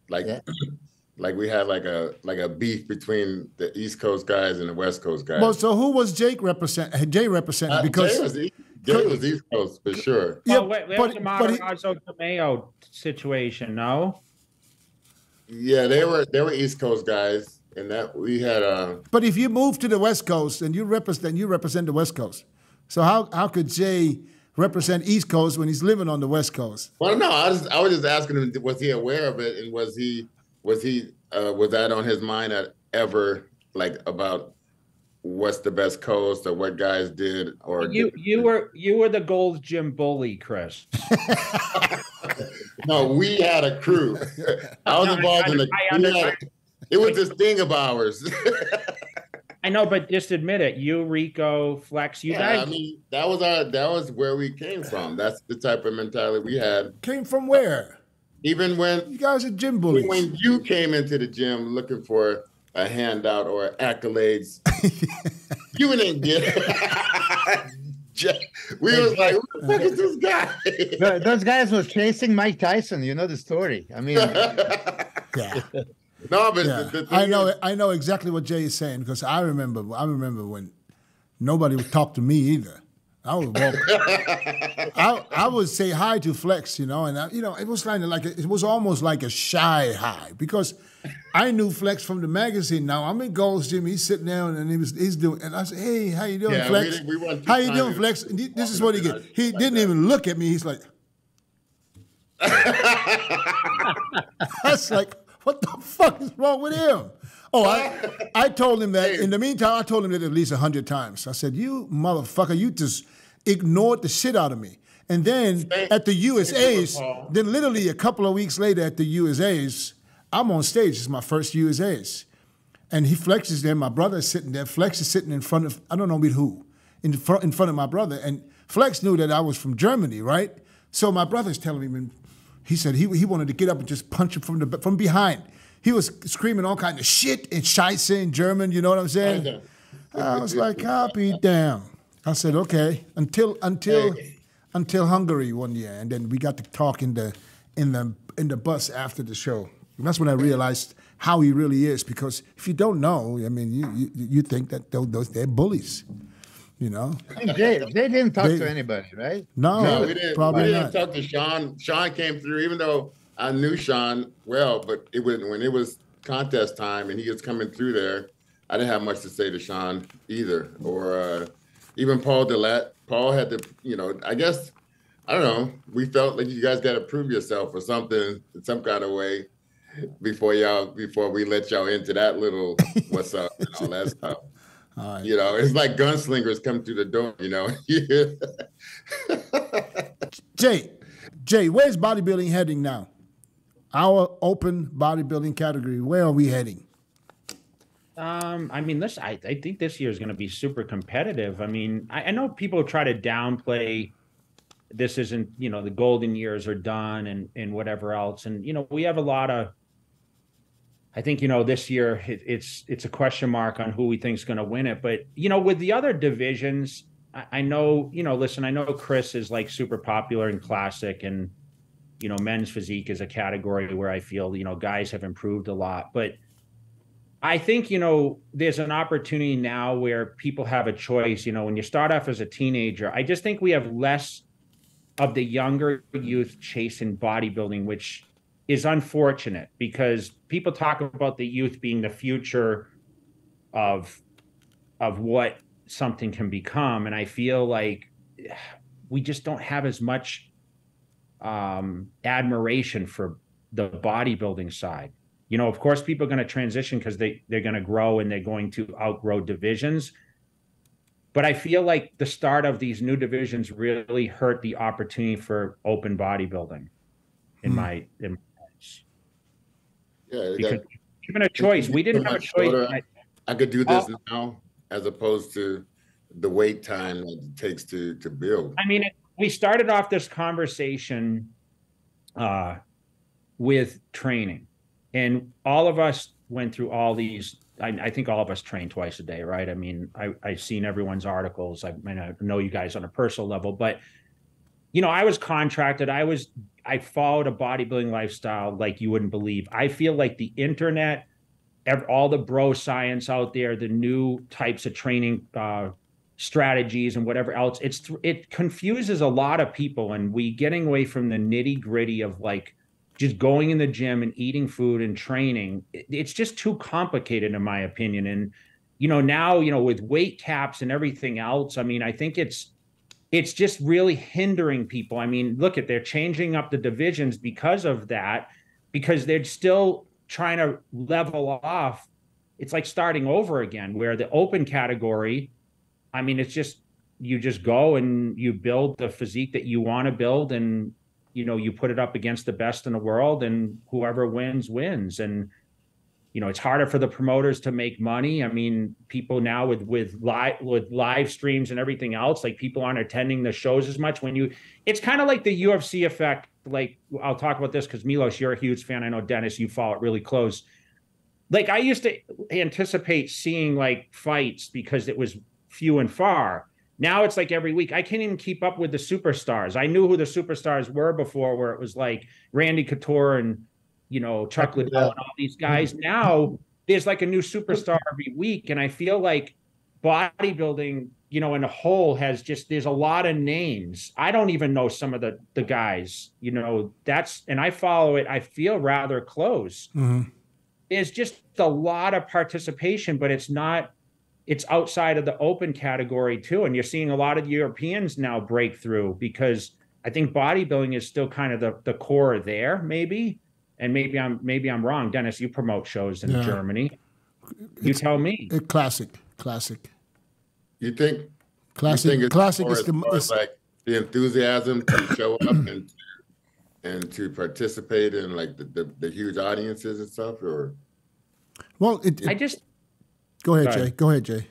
D: Like,
C: Yeah.
D: like we had like a like a beef between the East Coast guys and the West Coast guys.
A: Well, so who was Jake represent? Jay representing
D: Uh,
A: because
D: Jay was, East, Jay was East Coast for sure.
A: yeah,
B: oh, wait, wait,
A: but,
B: the
A: but he-
B: Matarazzo Tomeo situation, no?
D: Yeah, they were they were East Coast guys, and that we had uh
A: but if you move to the West Coast and you represent you represent the West Coast, so how how could Jay represent East Coast when he's living on the West Coast?
D: Well, no, I was I was just asking him, was he aware of it, and was he was he uh, was that on his mind at ever like about what's the best coast or what guys did or
B: You you were you were the gold Gym bully, Chris.
D: no, we had a crew. I was
B: No, I-
D: involved in the.
B: I
D: we it was this thing of ours.
B: I know, but just admit it. You, Rico, Flex, you
D: yeah,
B: guys.
D: I mean that was our that was where we came from. That's the type of mentality we had.
A: Came from where?
D: Even when
A: You guys are gym bullies.
D: when you came into the gym looking for a handout or accolades, you didn't get it. We was like, who the fuck is this guy?
C: Th- Those guys were chasing Mike Tyson. You know the story. I mean,
A: yeah.
D: no, but
A: Yeah,
D: the, the
A: I know.
D: is-
A: I know exactly what Jay is saying because I remember. I remember when nobody would talk to me either. I would walk. I, I would say hi to Flex, you know, and I, you know it was kind of like a, it was almost like a shy hi because I knew Flex from the magazine. Now I'm in Gold's Gym. He's sitting down and he was he's doing, and I said, "Hey, how you doing,
D: Yeah,
A: Flex?
D: didn't- we
A: how you doing, Flex?" And he- this is what he get. He
D: like
A: didn't
D: that.
A: even look at me. He's like, "That's like, what the fuck is wrong with him? Oh, I, I told him that. In the meantime, I told him that at least a hundred times. I said, "You motherfucker, you just ignored the shit out of me." And then at the USA's,
D: Thank you, Paul.
A: then literally a couple of weeks later at the USA's, I'm on stage. It's my first USA's, and he flexes there. My brother is sitting there. Flex is sitting in front of I don't know with who, in front in front of my brother. And Flex knew that I was from Germany, right? So my brother's telling me, he said he, he wanted to get up and just punch him from the from behind. He was screaming all kind of shit and scheiße in German. You know what I'm saying? I was like, be damn. I said, okay, until until until Hungary one year, and then we got to talk in the in the in the bus after the show. And that's when I realized how he really is. Because if you don't know, I mean, you you, you think that those, those they're bullies, you know?
C: They, Jay didn't talk
A: They-
C: to anybody, right?
A: No,
D: No, we didn't.
A: probably
D: we
A: not.
D: didn't talk to Sean. Sean came through, even though I knew Sean well, but it was when it was contest time and he was coming through there. I didn't have much to say to Sean either, or uh, even Paul Dillett. Paul had to, you know, I guess I don't know. We felt like you guys got to prove yourself or something in some kind of way before y'all before we let y'all into that little what's up and all that stuff.
A: All right.
D: You know, it's like gunslingers come through the door. You know.
A: Jay, Jay, where's bodybuilding heading now? Our open bodybuilding category. Where are we heading?
B: Um, I mean, this I, I think this year is going to be super competitive. I mean, I, I know people try to downplay this isn't, you know, the golden years are done and and whatever else. And you know, we have a lot of I think, you know, this year it, it's it's a question mark on who we think is going to win it. But, you know, with the other divisions, I, I know, you know, listen, I know Chris is like super popular in classic and you know, men's physique is a category where I feel, you know, guys have improved a lot. But I think, you know, there's an opportunity now where people have a choice. You know, when you start off as a teenager, I just think we have less of the younger youth chasing bodybuilding, which is unfortunate because people talk about the youth being the future of of what something can become. And I feel like we just don't have as much um, admiration for the bodybuilding side you know of course people are going to transition because they they're going to grow and they're going to outgrow divisions but i feel like the start of these new divisions really hurt the opportunity for open bodybuilding in
A: Hmm.
B: my in my eyes.
D: yeah, they
B: because
D: got-
B: given a choice we didn't have a choice
D: soda.
B: I-
D: I could do this
B: Oh.
D: now as opposed to the wait time that it takes to to build.
B: I mean, we started off this conversation uh, with training, and all of us went through all these I, I, think all of us train twice a day, right? I mean, I, I've seen everyone's articles. I mean, I know you guys on a personal level, but you know, I was contracted. I was, I followed a bodybuilding lifestyle like you wouldn't believe. I feel like the internet, all the bro science out there, the new types of training uh, strategies and whatever else, it's it confuses a lot of people, and we getting away from the nitty gritty of like just going in the gym and eating food and training. It's just too complicated, in my opinion. And you know, now you know with weight caps and everything else, I mean, I think it's it's just really hindering people. I mean, look at they're changing up the divisions because of that, because they're still trying to level off. It's like starting over again, where the open category, I mean, it's just you just go and you build the physique that you want to build, and you know you put it up against the best in the world, and whoever wins wins. And you know it's harder for the promoters to make money. I mean people now with with live with live streams and everything else like people aren't attending the shows as much when you it's kind of like the ufc effect. Like i'll talk about this because milos you're a huge fan. I know dennis you follow it really close. Like i used to anticipate seeing like fights because it was few and far now it's like every week i can't even keep up with the superstars i knew who the superstars were before where it was like randy couture and you know, Chuck Liddell and all these guys. Now there's like a new superstar every week. And I feel like bodybuilding, you know, in a whole has just there's a lot of names. I don't even know some of the the guys, you know, that's and I follow it, I feel rather close. Mm-hmm. There's just a lot of participation, but it's not it's outside of the open category too. And you're seeing a lot of Europeans now break through because I think bodybuilding is still kind of the, the core there, maybe and maybe I'm maybe I'm wrong. Dennis, you promote shows in yeah. Germany. You it's, tell me.
A: A classic, classic.
D: You think
A: classic?
D: You
A: think classic is the
D: it's, like the enthusiasm to show up and and to participate in like the, the, the huge audiences and stuff, or
A: well, it, it,
B: I just
A: go ahead, Jay. Go ahead, Jay.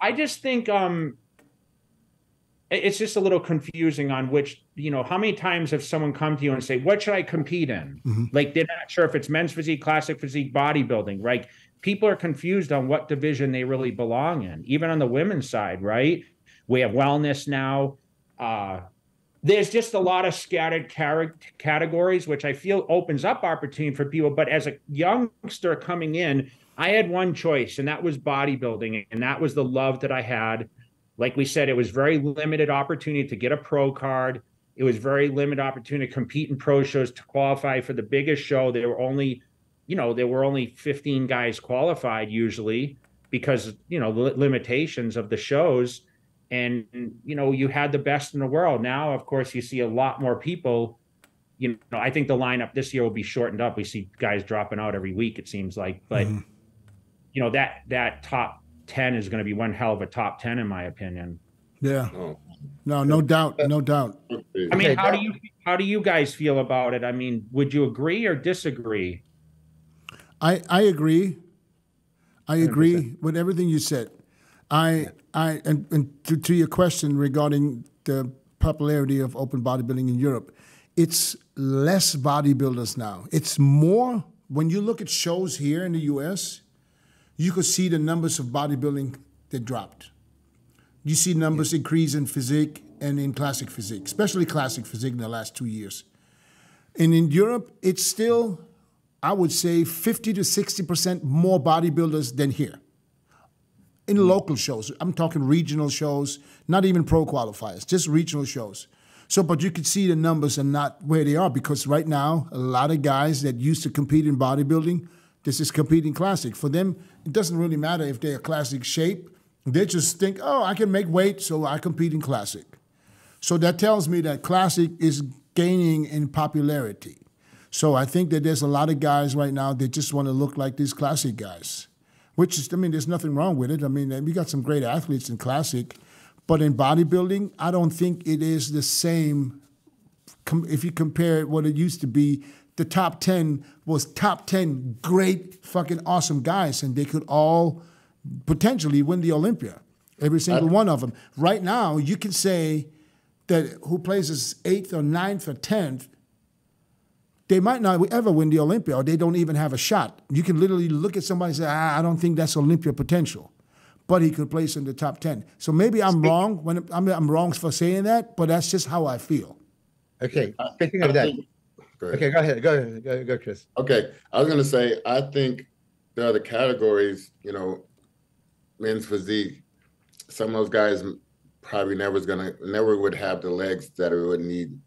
B: I just think um it's just a little confusing on which you know how many times have someone come to you and say what should i compete in mm-hmm. like they're not sure if it's men's physique classic physique bodybuilding right people are confused on what division they really belong in even on the women's side right we have wellness now uh, there's just a lot of scattered categories which i feel opens up opportunity for people but as a youngster coming in i had one choice and that was bodybuilding and that was the love that i had like we said, it was very limited opportunity to get a pro card. It was very limited opportunity to compete in pro shows to qualify for the biggest show. There were only, you know, there were only 15 guys qualified usually because, you know, the limitations of the shows. And, you know, you had the best in the world. Now, of course, you see a lot more people. You know, I think the lineup this year will be shortened up. We see guys dropping out every week, it seems like. But, mm-hmm. You know, that that top 10 is going to be one hell of a top 10 in my opinion.
A: Yeah. Oh. no no doubt no doubt.
B: I mean how do you how do you guys feel about it? I mean would you agree or disagree?
A: I i agree. I agree 100%. with everything you said. I i and, and to, to your question regarding the popularity of open bodybuilding in europe it's less bodybuilders now. It's more when you look at shows here in the us you could see the numbers of bodybuilding that dropped. You see numbers yeah. increase in physique and in classic physique, especially classic physique in the last two years. And in Europe, it's still, I would say, 50 to 60% more bodybuilders than here. In mm. local shows, I'm talking regional shows, not even pro qualifiers, just regional shows. So, but you can see the numbers are not where they are because right now, a lot of guys that used to compete in bodybuilding this is competing classic. For them, it doesn't really matter if they're classic shape. They just think, oh, I can make weight, so I compete in classic. So that tells me that classic is gaining in popularity. So I think that there's a lot of guys right now that just want to look like these classic guys, which is, I mean, there's nothing wrong with it. I mean, we got some great athletes in classic, but in bodybuilding, I don't think it is the same. If you compare what it used to be the top 10 was top 10 great fucking awesome guys and they could all potentially win the olympia every single uh, one of them right now you can say that who places eighth or ninth or tenth they might not ever win the Olympia, or they don't even have a shot. You can literally look at somebody and say, ah, "I don't think that's Olympia potential," but he could place in the top ten. So maybe I'm wrong when I'm, I'm wrong for saying that, but that's just how I feel.
C: Okay, speaking of that,
D: Ahead.
C: okay, go ahead, go ahead, go, go, Chris.
D: Okay, I was gonna say I think there are the categories. You know, men's physique. Some of those guys probably never is gonna never would have the legs that it would need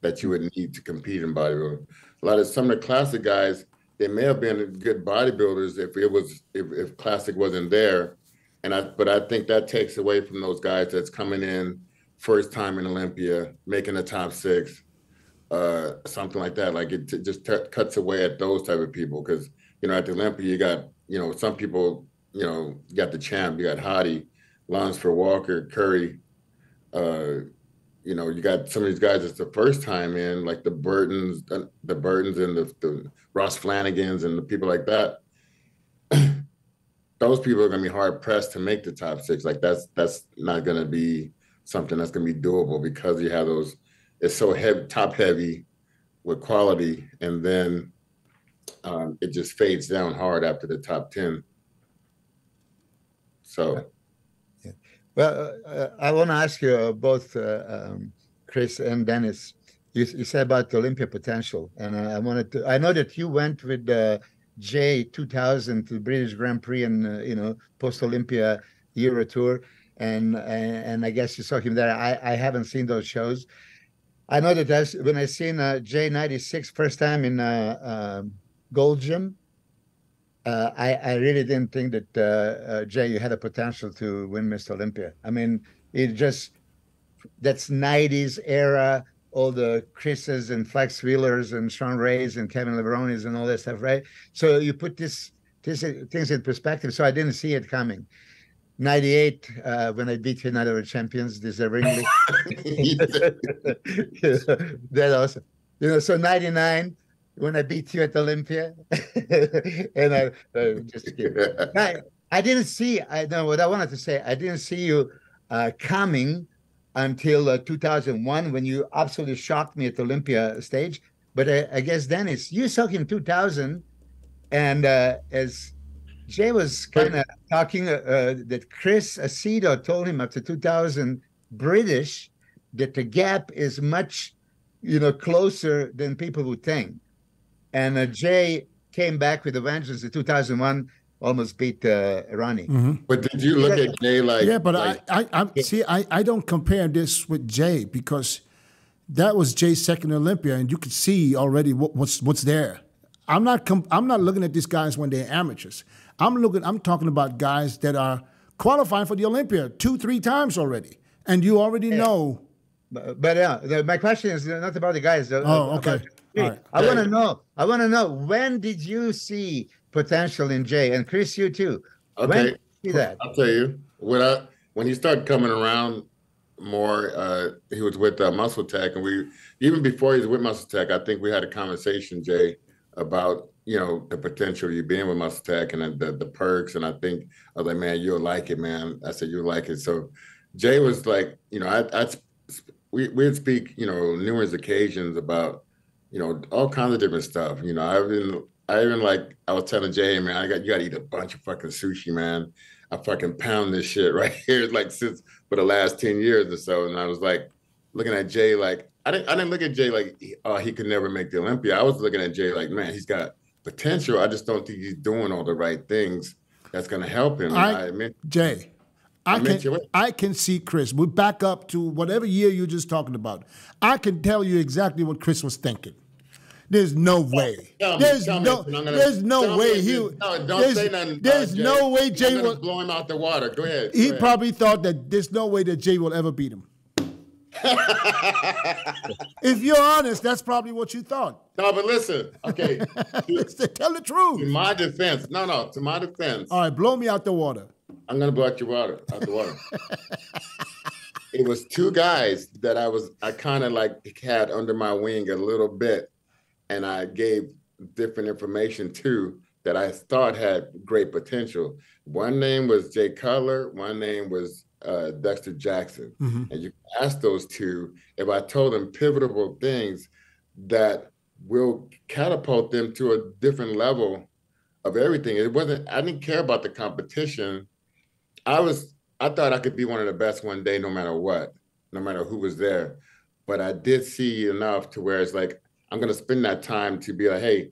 D: that you would need to compete in bodybuilding. A lot of some of the classic guys, they may have been good bodybuilders if it was if, if classic wasn't there. And I but I think that takes away from those guys that's coming in first time in Olympia, making the top six, uh, something like that. Like it t- just t- cuts away at those type of people because you know at the Olympia you got you know some people you know you got the champ, you got Hadi, Lunsford Walker, Curry. Uh, you know, you got some of these guys it's the first time in, like the Burtons, uh, the Burtons and the, the Ross Flanagans and the people like that. Those people are gonna be hard pressed to make the top six. Like that's that's not gonna be something that's gonna be doable because you have those. It's so heavy, top heavy, with quality, and then um, it just fades down hard after the top ten. So.
C: Well, uh, I want to ask you uh, both, uh, um, Chris and Dennis. You, you said about the Olympia potential, and I wanted to. I know that you went with uh, Jay 2000 to the British Grand Prix and uh, you know post Olympia Euro Tour, and, and and I guess you saw him there. I I haven't seen those shows. I know that when I seen uh, Jay 96 first time in uh, um Gold Gym, uh, I, I really didn't think that uh, uh, Jay you had a potential to win Mr. Olympia. I mean, it just that's '90s era, all the Chris's and Flex Wheelers and Shawn Rays and Kevin Levrones and all that stuff, right? So you put this, this things in perspective. So I didn't see it coming. '98 uh, when I beat you at Night of Champions deservingly. that also, you know. So '99 when I beat you at Olympia, and I uh, just kidding. I, I didn't see. I know what I wanted to say. I didn't see you uh, coming until uh, 2001 when you absolutely shocked me at the Olympia stage. But I, I guess Dennis, you saw him 2000, and uh, as Jay was kind of talking uh, uh, that Chris Aceto told him after 2000 British that the gap is much, you know, closer than people would think. And uh, Jay came back with a vengeance in 2001, almost beat uh, Ronnie.
D: But did you look at Jay like?
A: Yeah, but
D: like,
A: I, I, I see. I, I don't compare this with Jay because that was Jay's second Olympia, and you could see already what, what's what's there. I'm not. Com- I'm not looking at these guys when they're amateurs. I'm looking. I'm talking about guys that are qualifying for the Olympia two, three times already, and you already know.
C: But, but uh, the, my question is not about the guys. uh,
A: Oh,
C: about-
A: okay. All right.
C: I want to know. I want to know when did you see potential in Jay and Chris? You too. When
D: Okay.
C: did you see that?
D: I'll tell you when I when he started coming around more, uh, he was with uh, Muscle Tech, and we even before he was with Muscle Tech, I think we had a conversation, Jay, about you know the potential you being with Muscle Tech and the, the the perks, and I think I was like, man, you'll like it, man. I said you'll like it. So Jay was like, you know, I I we we'd speak, you know, numerous occasions about you know all kinds of different stuff. You know, I've been I even like I was telling Jay, man, I got you got to eat a bunch of fucking sushi, man. I fucking pound this shit right here, like since for the last ten years or so. And I was like looking at Jay, like I didn't I didn't look at Jay like oh he could never make the Olympia. I was looking at Jay like man, he's got potential. I just don't think he's doing all the right things that's gonna help him.
A: I-
D: I mean,
A: Jay, I
D: I
A: can. I can see Chris. We back up to whatever year you're just talking about. I can tell you exactly what Chris was thinking. There's no way.
D: Tell
A: there's
D: me,
A: no.
D: gonna-
A: there's no way he.
D: No, don't
A: there's,
D: say nothing.
A: There's no way Jay will.
D: blow him out the water. Go ahead.
A: He
D: go ahead.
A: probably thought that there's no way that Jay will ever beat him. If you're honest, that's probably what you thought.
D: no, but listen. Okay, to,
A: Tell the truth.
D: my defense, no, no, to my defense.
A: All right, blow me out the water.
D: I'm gonna blow out your water, out the water. it was two guys that I was I kind of like had under my wing a little bit, and I gave different information to that I thought had great potential. One name was Jay Cutler, one name was uh, Dexter Jackson,
A: Mhm.
D: and you ask those two if I told them pivotal things that will catapult them to a different level of everything. It wasn't, I didn't care about the competition. I was, I thought I could be one of the best one day, no matter what, no matter who was there. But I did see enough to where it's like, I'm going to spend that time to be like, hey,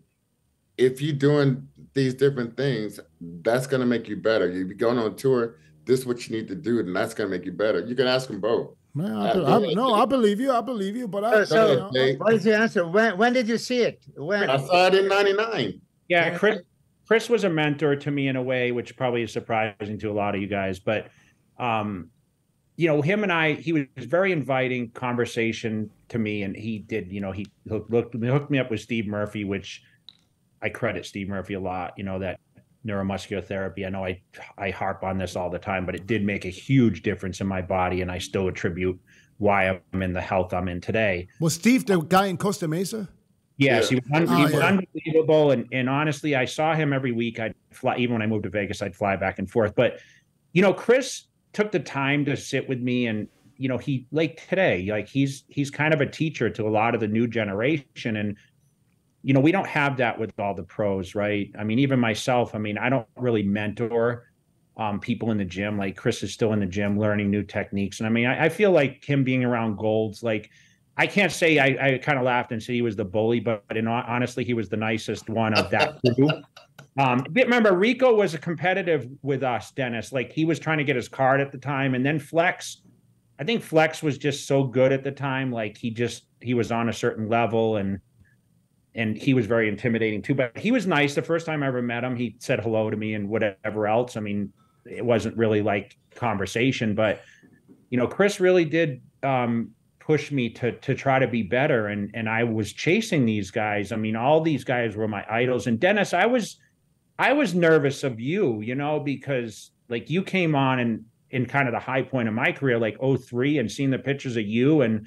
D: if you're doing these different things, that's going to make you better. You're going on tour, this is what you need to do, and that's going to make you better. You can ask them both.
A: Man, I, I, I, no, I believe you. I believe you. But I,
C: so, so what is the answer? When when did you see it? When
D: I saw it in '99.
B: Yeah, Chris. Chris was a mentor to me in a way, which probably is surprising to a lot of you guys. But, um, you know, him and I, he was very inviting conversation to me, and he did. You know, he hooked, hooked me up with Steve Murphy, which I credit Steve Murphy a lot. You know that neuromuscular therapy. I know I I harp on this all the time, but it did make a huge difference in my body, and I still attribute why I'm in the health I'm in today.
A: Was Steve the guy in Costa Mesa?
B: Yes, yeah. he was, un- oh, he was oh, unbelievable, and and honestly, I saw him every week. I'd fly even when I moved to Vegas. I'd fly back and forth. But you know, Chris took the time to sit with me, and you know, he like today, like he's he's kind of a teacher to a lot of the new generation, and you know, we don't have that with all the pros, right? I mean, even myself, I mean, I don't really mentor um, people in the gym. Like Chris is still in the gym learning new techniques. And I mean, I, I feel like him being around golds, like I can't say I, I kind of laughed and said he was the bully, but in, honestly, he was the nicest one of that group. Um, remember, Rico was a competitive with us, Dennis. Like he was trying to get his card at the time, and then Flex. I think Flex was just so good at the time. Like he just he was on a certain level, and and he was very intimidating too. But he was nice. The first time I ever met him, he said hello to me and whatever else. I mean, it wasn't really like conversation, but you know, Chris really did um, push me to to try to be better, and and I was chasing these guys. I mean, all these guys were my idols. And Dennis, I was I was nervous of you, you know, because like you came on and in kind of the high point of my career, like 03 and seeing the pictures of you and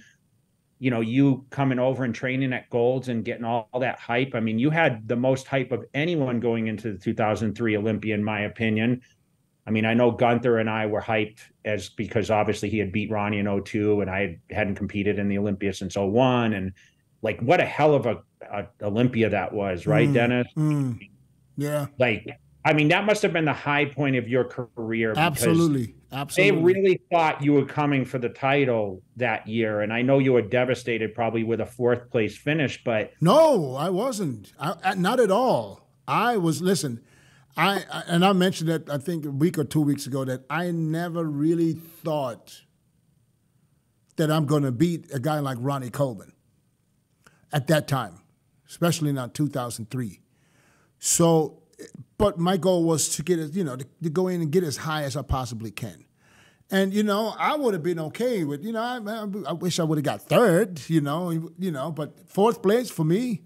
B: you know, you coming over and training at Golds and getting all, all, that hype. I mean, you had the most hype of anyone going into the 2003 Olympia, in my opinion. I mean, I know Gunther and I were hyped as because obviously he had beat Ronnie in 02 and I hadn't competed in the Olympia since 01. And like, what a hell of a, a Olympia that was, right, mm, Dennis?
A: Mm, yeah.
B: Like, I mean, that must have been the high point of your career.
A: Absolutely. Absolutely.
B: They really thought you were coming for the title that year. And I know you were devastated probably with a fourth place finish, but.
A: No, I wasn't. I, not at all. I was, listen, I, I, and I mentioned that I think a week or two weeks ago that I never really thought that I'm going to beat a guy like Ronnie Coleman at that time, especially not 2003. So but my goal was to get it, you know, to, to, go in and get as high as I possibly can. And you know, I would have been okay with, you know, I, I wish I would have got third, you know, you know, but fourth place for me,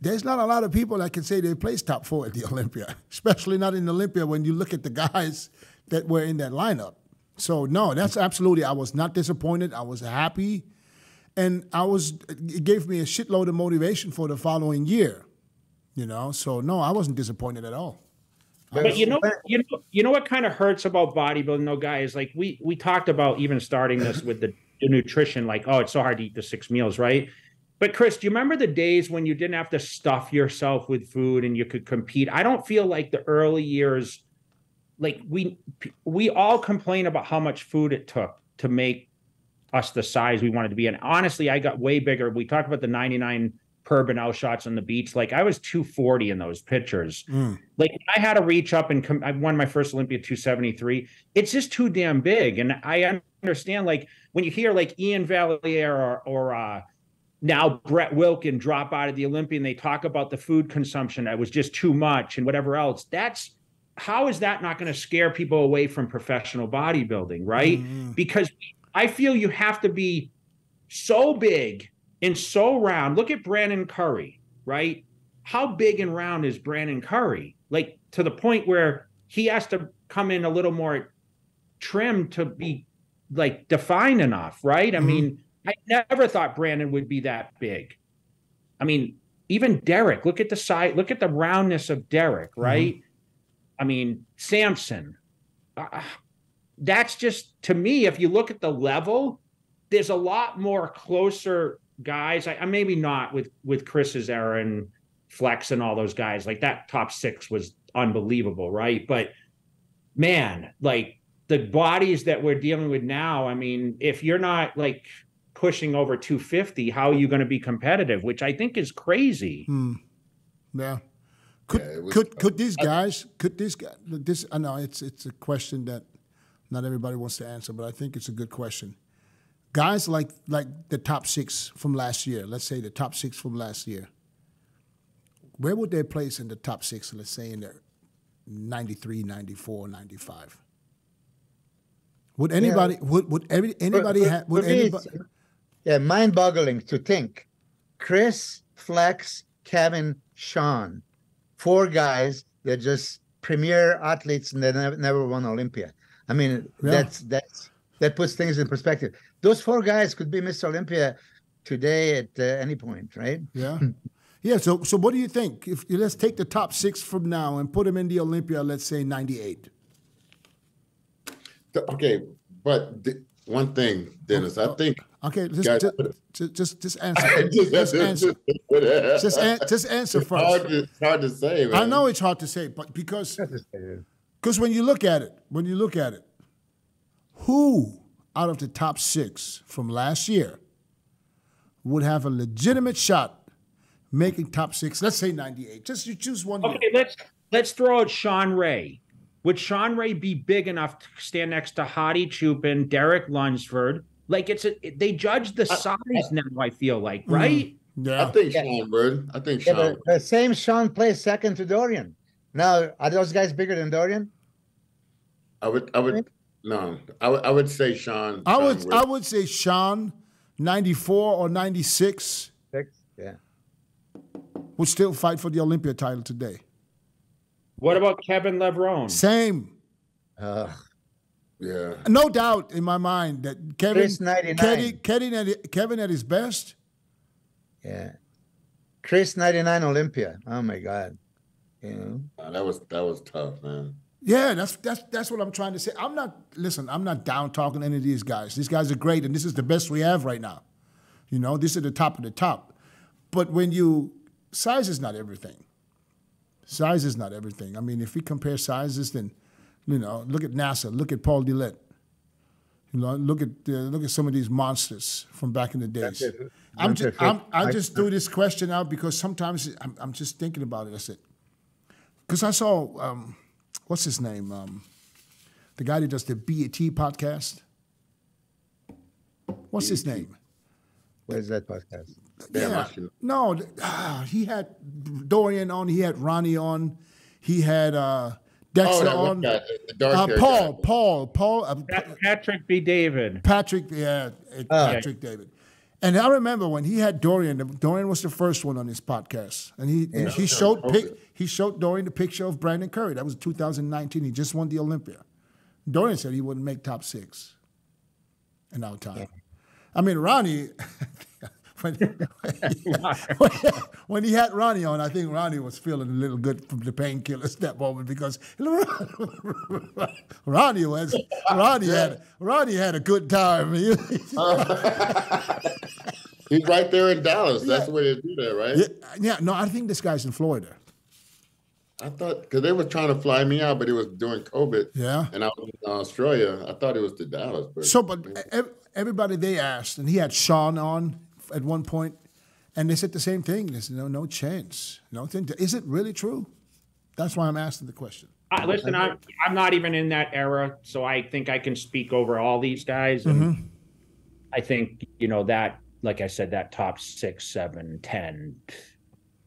A: there's not a lot of people that can say they placed top four at the Olympia, especially not in Olympia when you look at the guys that were in that lineup. So no, that's absolutely. I was not disappointed. I was happy, and I was. It gave me a shitload of motivation for the following year. You know, so no, I wasn't disappointed at all.
B: But you know, you know, you know what kind of hurts about bodybuilding, though, guys. Like we we talked about even starting this with the, the nutrition, like oh, it's so hard to eat the six meals, right? But Chris, do you remember the days when you didn't have to stuff yourself with food and you could compete? I don't feel like the early years, like we we all complain about how much food it took to make us the size we wanted to be. And honestly, I got way bigger. We talked about the 99 per Bernal shots on the beach. Like I was 240 in those pictures. Mm. Like I had to reach up and come. I won my first Olympia 273. It's just too damn big. And I understand like when you hear like Iain Valliere or, or uh, now Brett Wilkin drop out of the Olympia and they talk about the food consumption that was just too much and whatever else. That's how is that not going to scare people away from professional bodybuilding, right? mm Because I feel you have to be so big and so round. Look at Brandon Curry, right? How big and round is Brandon Curry? Like to the point where he has to come in a little more trim to be like defined enough, right? I mm-hmm. mean, I never thought Brandon would be that big. I mean, even Derek, look at the side, look at the roundness of Derek, mm-hmm. right? Mm-hmm. I mean, Samson. Uh, that's just to me, if you look at the level, there's a lot more closer guys, I, I maybe not with with Chris's Aaron Flex and all those guys. Like that top six was unbelievable, right? But man, like the bodies that we're dealing with now, I mean, if you're not like pushing over 250, how are you going to be competitive? Which I think is crazy.
A: Hmm. Yeah. Could
D: Yeah, was-
A: could could these guys could these guys this I know it's it's a question that not everybody wants to answer, but I think it's a good question. Guys like like the top six from last year, let's say the top six from last year, where would they place in the top six, let's say in the 93, 94, 95? Would anybody would would every, anybody
C: For-
A: have would anybody
C: uh, yeah, mind-boggling to think. Chris, Flex, Kevin, Sean, four guys that just premier athletes and they never, never won Olympia. I mean,
A: Yeah.
C: that's that's that puts things in perspective. Those four guys could be Mr. Olympia today at uh, any point, right?
A: Yeah. Yeah. So, so what do you think? If let's take the top six from now and put them in the Olympia, let's say '98.
D: Okay, but th- one thing, Dennis, I think
A: Okay, just
D: Guys,
A: just, just just just answer. just answer. Just, an, just answer
D: It's hard, to, it's hard to say, man.
A: I know it's hard to say, but because because when you look at it, when you look at it, who out of the top six from last year would have a legitimate shot making top six? Let's say '98. Just you choose one. year.
B: Okay, let's let's throw out Shawn Ray. Would Shawn Ray be big enough to stand next to Hadi Choopan, Derek Lunsford? Like it's a they judge the uh, size uh, now. I feel like mm-hmm. right.
D: Yeah, I
A: Yeah.
D: think Sean Bird. I think
C: Yeah,
D: Sean.
C: but the same Sean plays second to Dorian. Now, are those guys bigger than Dorian?
D: I would. I would. No, I would. I would say Sean.
A: I
D: Sean
A: would
D: Bird.
A: I would say Sean, '94 or '96
C: Six. Yeah.
A: would still fight for the Olympia title today.
B: What about Kevin Levrone?
A: Same.
C: Uh,
D: Yeah.
A: No doubt in my mind that Kevin,
C: Chris 99.
A: Kevin, Kevin, at, Kevin at his best.
C: yeah. Chris 99 Olympia. Oh my God. You know?
D: That was that was tough, man.
A: Yeah, that's that's that's what I'm trying to say. I'm not listen. I'm not down talking any of these guys. These guys are great, and this is the best we have right now. You know, this is the top of the top. But when you size is not everything. Size is not everything. I mean, if we compare sizes, then you know, look at Nasser. Look at Paul Dillett. You know, look at uh, look at some of these monsters from back in the days. I'm just. I'm, I just threw this question out because sometimes I'm, I'm just thinking about it. I said, because I saw um, what's his name, um, the guy that does the BET podcast. What's his name?
C: Where's that podcast?
D: Damn, I
A: no, th- ah, he had Dorian on. He had Ronnie on. He had uh,
D: Oh,
A: Dexter
D: that one
A: on.
D: guy, the dark
A: Uh,
D: hair
A: Paul,
D: guy.
A: Paul, Paul, uh,
B: Patrick Bet-David.
A: Patrick, yeah, uh, Patrick David. And I remember when he had Dorian. Dorian was the first one on his podcast, and he and he showed pic, he showed Dorian the picture of Brandon Curry. That was 2019. He just won the Olympia. Dorian said he wouldn't make top six in our time. I mean, Ronnie. when, when, when he had Ronnie on, I think Ronnie was feeling a little good from the painkillers that moment because Ronnie was Ronnie had Ronnie had a good time.
D: He's right there in Dallas. That's where they do that, right?
A: yeah, yeah, no, I think this guy's in Florida.
D: I thought because they were trying to fly me out, but it was during COVID.
A: Yeah.
D: And I was in Australia. I thought it was to Dallas, but
A: So, but ev- everybody they asked, and he had Sean on at one point, and they said the same thing. There's "No, no chance. No thing. Is it really true?" That's why I'm asking the question.
B: Uh, listen, I'm I'm not even in that era, so I think I can speak over all these guys. And I think you know that, like I said, that top six, seven, ten,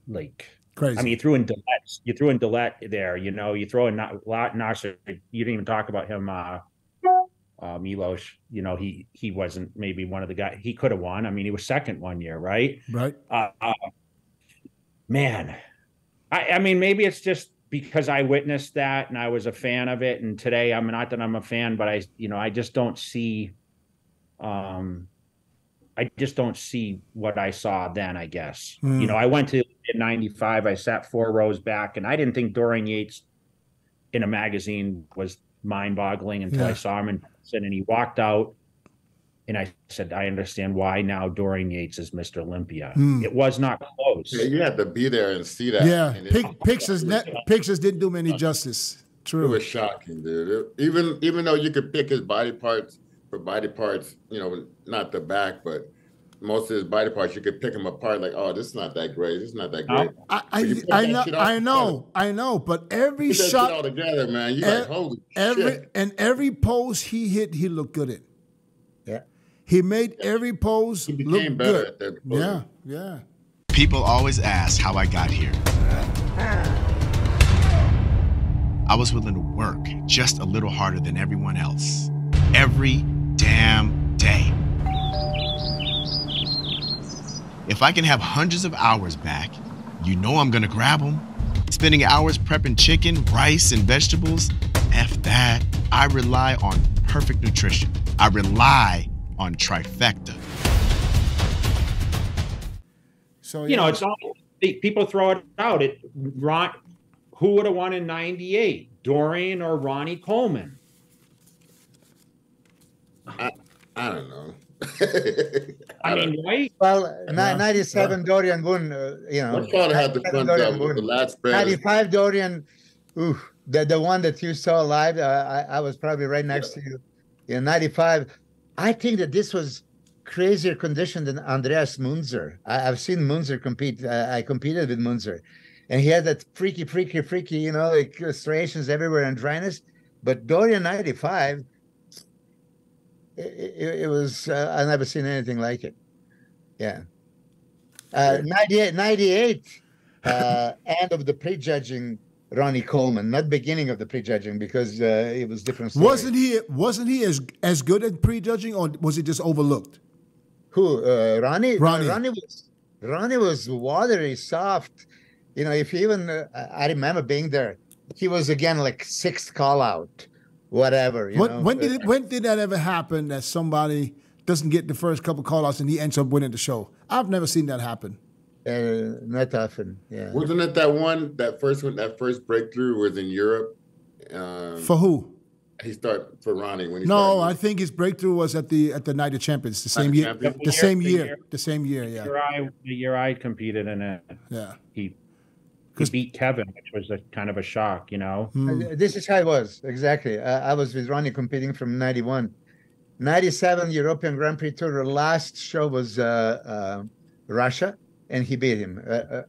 B: like
A: Crazy.
B: I mean, you threw in Dillett, you threw in Dillett there. You know, you throw in not Nasser. You didn't even talk about him. Uh, uh, Milos, you know, he he wasn't maybe one of the guys. He could have won. I mean, he was second one year, right?
A: right?
B: uh, uh, man, I, I mean, maybe it's just because I witnessed that and I was a fan of it. And today, I'm not that I'm a fan, but I, you know, I just don't see, um, I just don't see what I saw then. I guess
A: Hmm.
B: you know, I went to in '95. I sat four rows back, and I didn't think Dorian Yates in a magazine was mind-boggling until
A: Yeah.
B: I saw him in person, and he walked out And I said, I understand why now Dorian Yates is Mr. Olympia.
A: Hmm.
B: It was not close.
D: Yeah, you had to be there and see that.
A: Yeah,
D: And
A: pic- pictures net, pictures didn't do him any justice. True it
D: was shocking, dude. It- even even though you could pick his body parts for body parts, you know, not the back, but most of his body parts, you could pick him apart. Like, oh, this is not that great. This is not that great.
A: I, I, I know, I know, I know. But every
D: Put that all
A: shot,
D: together, man. You
A: ev-
D: like, holy
A: every
D: shit.
A: and every pose he hit, he looked good in.
C: Yeah.
A: He made every pose
D: He became
A: look
D: better
A: good.
D: at that.
A: Yeah, yeah.
E: People always ask how I got here. I was willing to work just a little harder than everyone else. Every damn If I can have hundreds of hours back, you know I'm gonna grab them. Spending hours prepping chicken, rice, and vegetables, F that. I rely on perfect nutrition. I rely on trifecta.
A: So
B: you know, it's all people throw it out. It Ron, who would have won in '98, Dorian or Ronnie Coleman?
D: I, I don't know.
B: I mean?
C: Well,
A: Yeah.
C: 97 Dorian won, uh, you know.
D: What father had the
C: 97
D: front up with the last band?
C: 95 Dorian, ooh, the, the one that you saw live, uh, I, I was probably right next to you. In 95, I think that this was crazier condition than Andreas Munzer. I, I've seen Munzer compete. Uh, I competed with Munzer. And he had that freaky, freaky, freaky, you know, like striations everywhere and dryness. But Dorian 95, it, it, was, uh, I've never seen anything like it. Yeah. Uh, 98, 98 uh, end of the prejudging Ronnie Coleman, not beginning of the prejudging because uh, it was different. Story.
A: wasn't he wasn't he as as good at prejudging, or was he just overlooked?
C: Who? Uh, Ronnie?
A: Ronnie.
C: No, Ronnie was Ronnie was watery, soft. You know, if even uh, I I remember being there, he was again like sixth call out, whatever. You
A: When,
C: know?
A: when did it, when did that ever happen that somebody doesn't get the first couple call outs and he ends up winning the show? I've never seen that happen.
C: Uh, not often. Yeah.
D: Wasn't it that one, that first one, that first breakthrough was in Europe? Um,
A: For who?
D: he started for Ronnie when he
A: No, I think his breakthrough was at the at the Night of Champions, the same
D: of
A: year,
D: Champions?
A: the same
B: The
A: year,
B: year-
A: the same year. Yeah,
B: Year I, the year I competed in it,
A: yeah.
B: he he
A: 'Cause-
B: beat Kevin, which was a kind of a shock, you know.
A: Hmm.
C: Uh, This is how it was exactly. Uh, I was with Ronnie competing from '91, '97 European Grand Prix Tour. The last show was uh, uh, Russia, and he beat him. Uh, uh,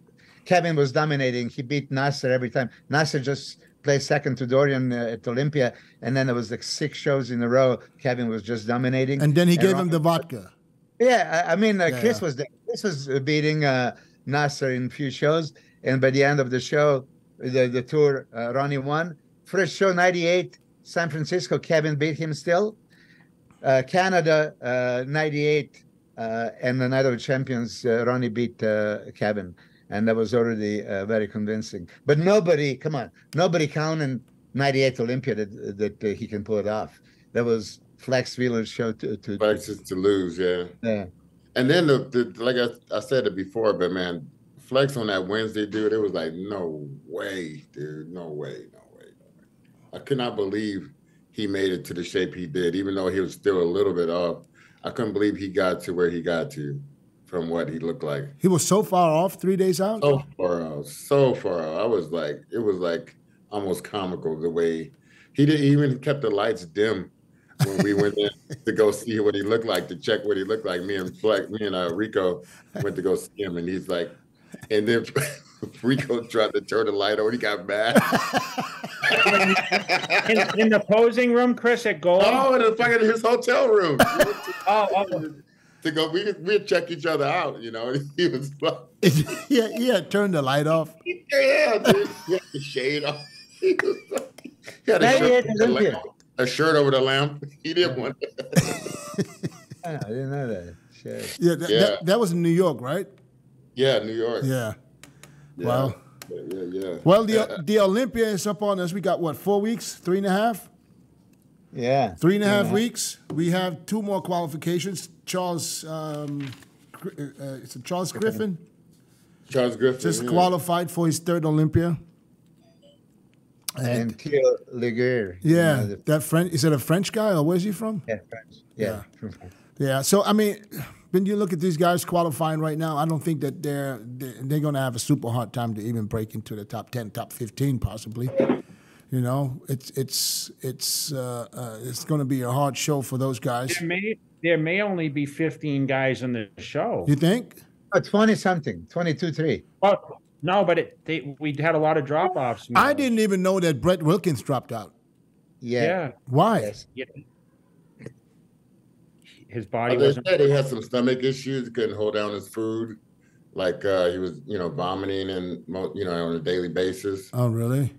C: Kevin was dominating. He beat Nasser every time. Nasser just played second to Dorian uh, at Olympia, and then there was like six shows in a row. Kevin was just dominating.
A: And then he gave
C: Ron-
A: him the vodka.
C: yeah, I, I mean, uh,
A: Yeah,
C: Chris
A: yeah.
C: was there. Chris was uh, beating uh, Nasser in a few shows, and by the end of the show, the the tour, uh, Ronnie won. First show, '98, San Francisco. Kevin beat him still. Uh, Canada, uh, '98, uh, and the Night of Champions, uh, Ronnie beat uh, Kevin, and that was already uh, very convincing. But nobody, come on, nobody counting '98 Olympia that that uh, he can pull it off. That was Flex Wheeler's show to to.
D: It's to lose, yeah.
C: yeah.
D: And then the, the like I, I said it before, but man, flex on that Wednesday, dude, it was like, no way, dude, no way, no way, no way. I could not believe he made it to the shape he did, even though he was still a little bit off. I couldn't believe he got to where he got to from what he looked like.
A: He was so far off three days out.
D: So far out, so far out. I was like, it was like almost comical the way he didn't even kept the lights dim when we went in to go see what he looked like to check what he looked like. Me and Fleck, me and uh, Rico went to go see him, and he's like, and then Rico tried to turn the light on. He got mad.
B: In, in the posing room, Chris at goal.
D: oh, in the fucking his hotel room
B: oh, oh,
D: to go. We we check each other out. You know, he was like,
A: yeah, yeah. Turn the light off.
D: yeah, dude. He had the shade off. He, was he had a
C: Maybe
D: shirt,
C: it's
D: over the lamp, a shirt over the lamp. He didn't want.
C: I didn't know that. Shit.
A: Yeah, that,
D: Yeah.
A: That, that was in New York, right?
D: Yeah, New York.
A: Yeah.
D: Yeah.
A: Wow.
D: Yeah, yeah, yeah.
A: Well, the
D: Yeah.
A: the Olympia is up on us. We got what four weeks, three and a half,
C: Yeah.
A: three and a half
C: Yeah.
A: weeks. We have two more qualifications. Charles, um, Gr- uh, uh, it's a Charles Griffin
D: Charles Griffin
A: just
D: yeah.
A: qualified for his third Olympia.
C: And Theo Legeret. you
A: Yeah,
C: know,
A: that French is it a French guy or where's he from?
C: yeah, French. Yeah. from France.
A: Yeah. So I mean, when you look at these guys qualifying right now, I don't think that they're they're, they're going to have a super hard time to even break into the top ten, top fifteen, possibly. You know, it's it's it's uh, uh, it's going to be a hard show for those guys.
B: There may there may only be 15 guys in the show.
A: You think?
C: Oh, 20 something, 22 3.
B: Well, no, but it, they, we had a lot of drop offs.
A: I didn't even know that Brett Wilkins dropped out.
C: Yeah.
B: Yeah.
A: Why?
C: Yes.
B: yeah. His body
D: They
B: wasn't.
D: said he had some stomach issues. Couldn't hold down his food. Like uh, he was, you know, vomiting and you know on a daily basis.
A: Oh, really?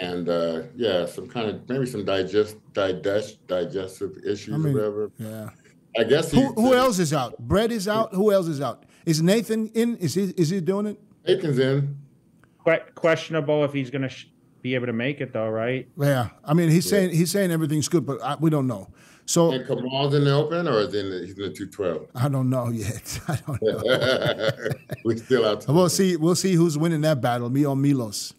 D: And uh, yeah, some kind of maybe some digest digest digestive issues
A: I mean,
D: or whatever.
A: Yeah.
D: I guess he,
A: Who, who else is out? Brett is out. Who else is out? Is Nathan in? Is he is he doing it?
D: Nathan's in.
B: Que- questionable if he's going to sh- be able to make it, though, right?
A: Yeah. I mean, he's saying he's saying everything's good, but I, we don't know. So
D: And Kamal's in the open, or is he in the, he's in the two twelve?
A: I don't know yet. I don't know.
D: we still out.
A: We'll see. We'll see who's winning that battle, me or Milos.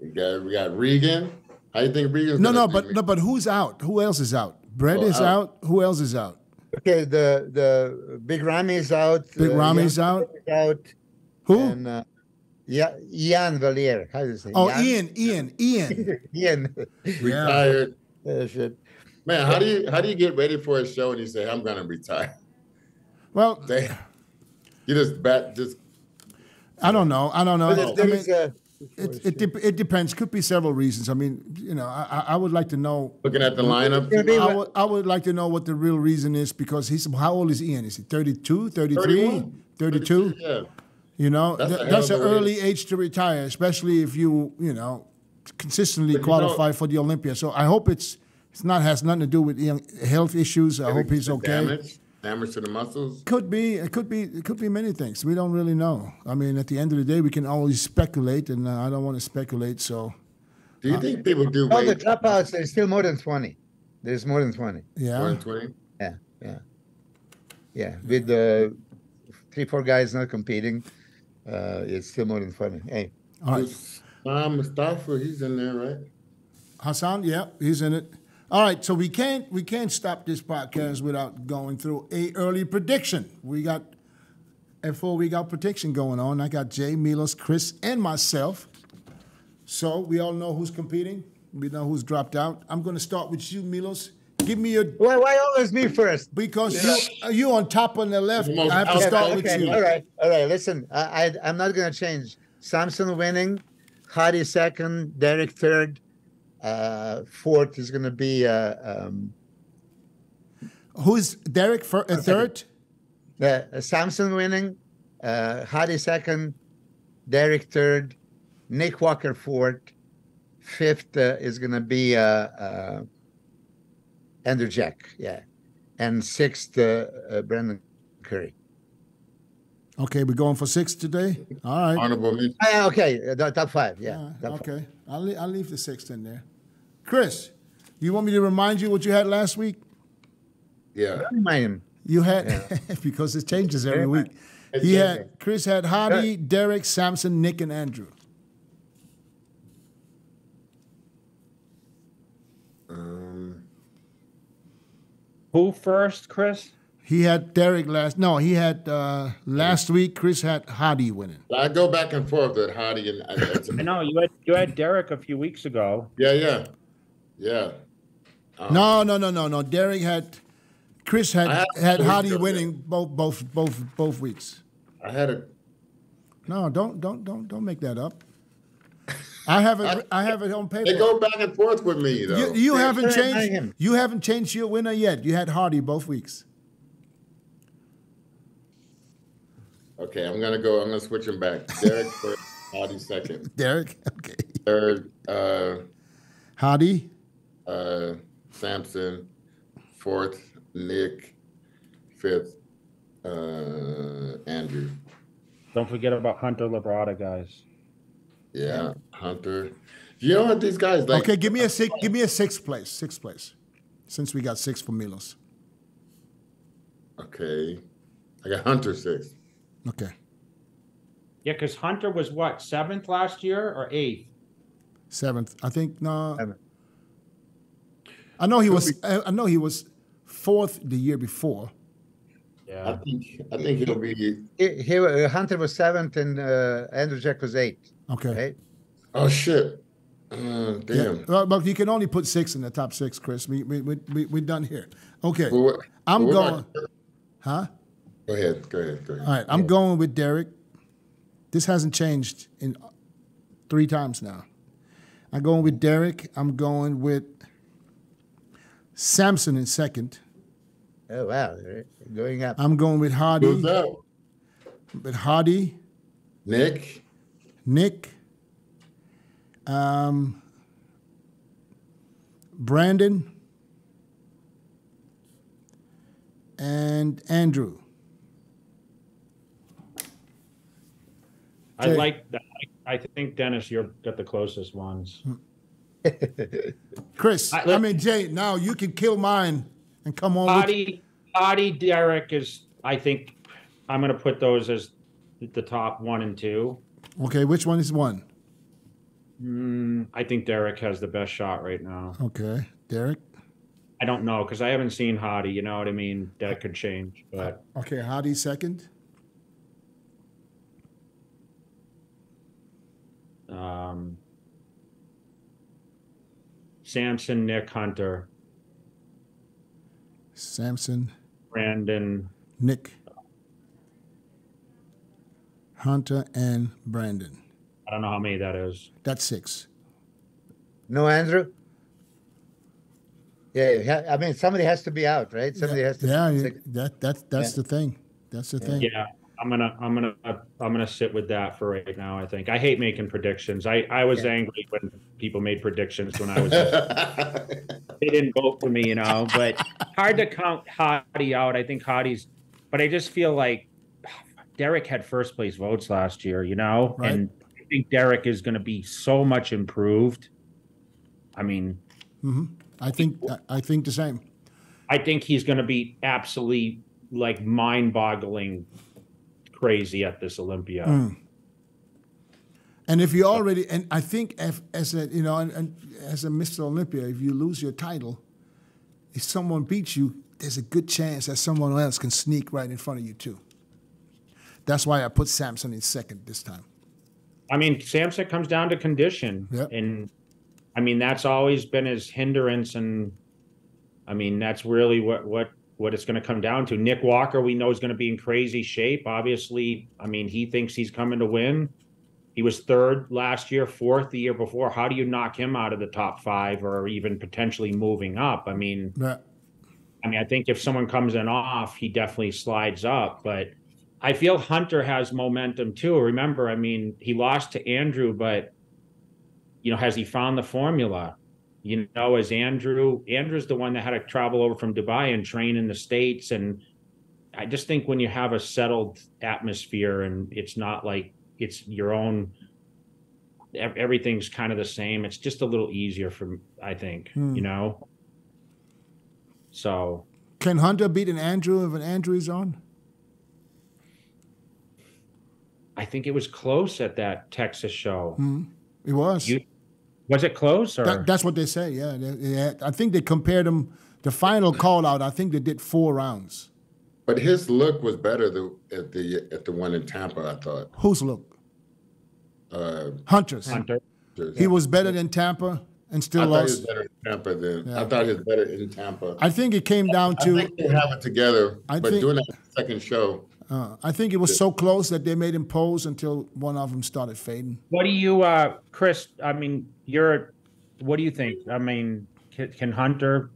D: We got we got Regan. How you think Regan's?
A: No, no, but
D: man?
A: no, but who's out? Who else is out? Brett
D: Oh,
A: is
D: out.
A: out. Who else is out?
C: Okay, the the Big Ramy is out.
A: Big
C: uh, Ramy's
A: out.
C: is out.
A: Who?
C: And uh, yeah, Iain Valliere. How do you say?
A: oh, Iain. Iain.
C: Iain.
A: Iain.
D: retired.
C: Uh, shit.
D: Man, how do you how do you get ready for a show and you say I'm gonna retire?
A: Well,
D: Damn. You just bat just
A: I don't know. I don't know.
C: But
A: I mean,
C: a,
A: it, it, dep- it depends. Could be several reasons. I mean, you know, I, I- I would like to know.
D: looking at the lineup.
C: Yeah,
A: I would, I would like to know what the real reason is because he's how old is Iain? Is he 32, 33,
D: 31.
A: 32?
D: Yeah.
A: You know,
D: That's
A: th- that's an
D: a
A: early age to retire, especially if you, you know, consistently
D: But you
A: qualify
D: know-
A: for the Olympia. So I hope it's it's not has nothing to do with you know, health issues. I hope he's okay.
D: Damage, damage to the muscles.
A: Could be. It could be. It could be many things. We don't really know. I mean, at the end of the day, we can always speculate, and uh, I don't want to speculate. So
D: Do you think people do
C: all the
D: weight
C: dropouts, there's still more than 20. There's more than 20.
D: more than twenty?
C: Yeah, yeah. Yeah, with the three, four guys not competing, uh, it's still more than 20. Hey,
A: all right.
D: Sam Mustafa, he's in there, right?
A: Hassan, yeah, he's in it. All right, so we can't we can't stop this podcast without going through a early prediction. We got a four week out prediction going on. I got Jay, Milos, Chris, and myself. So we all know who's competing. We know who's dropped out. I'm going to start with you, Milos. Give me your
C: why, why always me first?
A: because you you on top on the left.
D: Most
A: I have to
D: out-
A: start
C: okay,
A: with you.
C: all right, all right. Listen, I, I I'm not gonna change. Samson winning, Hadi second, Derek third, uh, fourth is gonna be uh, um,
A: Who's Derek for a third?
C: uh, Samson winning, uh, Hadi second, Derek third, Nick Walker fourth, fifth uh, is gonna be uh, uh, Andrew Jacked, yeah, and sixth uh, uh, Brandon Curry.
A: Okay, we're going for six today. All right.
D: Honorable mention.
C: Ah, okay, uh, top five, yeah.
A: Uh,
C: top five.
A: okay, I'll, le- I'll leave the sixth in there. Chris, you want me to remind you what you had last week?
D: Yeah.
C: Remind him.
A: You had because it changes every week.
D: It
A: He had Chris had Hadi, Derek, Samson, Nick, and Andrew.
B: Who first, Chris?
A: He had Derek last. No, he had uh, last week. Chris had Hadi winning.
D: I go back and forth with Hadi and and-
B: I know you had you had Derek a few weeks ago.
D: yeah, yeah, yeah. Um,
A: No, no, no, no, no. Derek had Chris had
D: I had
A: had
D: two
A: Hadi
D: weeks ago,
A: winning both both both both weeks.
D: I had a
A: No, don't don't don't don't make that up. I have it. I have it on paper.
D: They go back and forth with me though.
A: You, you haven't
C: Sure,
A: changed. You haven't changed your winner yet. You had Hadi both weeks.
D: okay, I'm gonna go. I'm gonna switch them back. Derek first, Hadi second,
A: Derek. Okay.
D: third, uh,
A: Hadi.
D: uh, Samson, fourth, Nick, fifth, uh, Andrew.
B: Don't forget about Hunter Labrada, guys.
D: Yeah, Hunter. You know what these guys like?
A: okay, give me a six. Give me a sixth place. Sixth place. Since we got six for Milos.
D: Okay, I got Hunter sixth.
A: Okay.
B: Yeah, because Hunter was what seventh last year or eighth?
A: Seventh. I think no.
C: Seventh.
A: I know he was. I I know he was fourth the year before.
B: Yeah.
D: I think I think he'll be.
C: He, he Hunter was seventh and uh, Andrew Jacked was eighth.
A: Okay.
C: Right?
D: Oh shit! Uh,
A: Yeah.
D: damn.
A: Well, but you can only put six in the top six, Chris. We we we we we're done here. Okay.
D: Well, what-
A: I'm
D: well,
A: going.
D: about-
A: Huh?
D: Go ahead. Go ahead. Go ahead.
A: All right. I'm going with Derek. This hasn't changed in three times now. I'm going with Derek. I'm going with Samson in second.
C: Oh wow, they're going up.
A: I'm going with
D: Who's
A: Hadi.
D: that?
A: With Hadi,
D: Nick.
A: Nick, um, Brandon, and Andrew.
B: I
A: Okay.
B: like that. I think Dennis, you've got the closest ones.
A: Chris,
B: I-
A: I, mean Jay. Now you can kill mine and come on.
B: Hadi, Hadi, Derek is. I think I'm going to put those as the top one and two.
A: Okay, which one is one?
B: Mm, I think Derek has the best shot right now.
A: Okay, Derek.
B: I don't know because I haven't seen Hadi. You know what I mean? That could change, but
A: Okay, Hadi second.
B: um, Samson, Nick Hunter,
A: Samson,
B: Brandon,
A: Nick, Hunter, and Brandon.
B: I don't know how many that is.
A: That's six.
C: No Andrew. Yeah, you I mean somebody has to be out, right? Somebody has to.
A: Yeah, you-
C: six-
A: that that that's
C: Yeah.
A: the thing. That's the thing.
B: Yeah, I'm gonna, I'm gonna, I'm gonna sit with that for right now. I think I hate making predictions. I, I was
C: Yeah.
B: angry when people made predictions when I was. they didn't vote for me, you know. But hard to count Hadi out. I think Hadi's, but I just feel like Derek had first place votes last year, you know,
A: Right.
B: and I think Derek is going to be so much improved. I mean,
A: I think I- I think the same.
B: I think he's going to be absolutely like mind-boggling crazy at this Olympia.
A: Mm. And if you already, and I think if, as a you know, and, and as a Mr. Olympia, if you lose your title, if someone beats you, there's a good chance that someone else can sneak right in front of you too. That's why I put Samson in second this time.
B: I mean, Samson comes down to condition,
A: Yep.
B: and I mean that's always been his hindrance, and I mean that's really what what what it's going to come down to. Nick Walker, we know is going to be in crazy shape. Obviously, I mean he thinks he's coming to win. He was third last year, fourth the year before. How do you knock him out of the top five, or even potentially moving up? I mean,
A: Yeah.
B: I mean, I think if someone comes in off, he definitely slides up. But I feel Hunter has momentum too. Remember, I mean, he lost to Andrew, but you know, has he found the formula? You know, as Andrew, Andrew's the one that had to travel over from Dubai and train in the States. And I just think when you have a settled atmosphere and it's not like it's your own everything's kind of the same. It's just a little easier for I think,
A: Hmm.
B: you know. So
A: Can Hunter beat an Andrew if an Andrew is on?
B: I think it was close at that Texas show.
A: It was.
B: You was it close or
A: That, that's what they say. Yeah, They- they had- I think they compared them. The final call out. I think they did four rounds.
D: but his look was better the, at the at the one in Tampa. I thought.
A: Whose look?
D: Uh,
A: Hunter's.
B: Hunter?
A: He was better than Tampa and
D: I
A: still
D: thought he was
A: lost.
D: better in Tampa than
A: Yeah.
D: I thought he was better in Tampa.
A: I think it came down
D: I
A: to.
D: think they have it together,
A: I
D: but
A: think-
D: doing that second show,
A: Uh, I think it was so close that they made him pose until one of them started fading.
B: What do you, uh, Chris? I mean, you're. What do you think? I mean, can, can Hunter?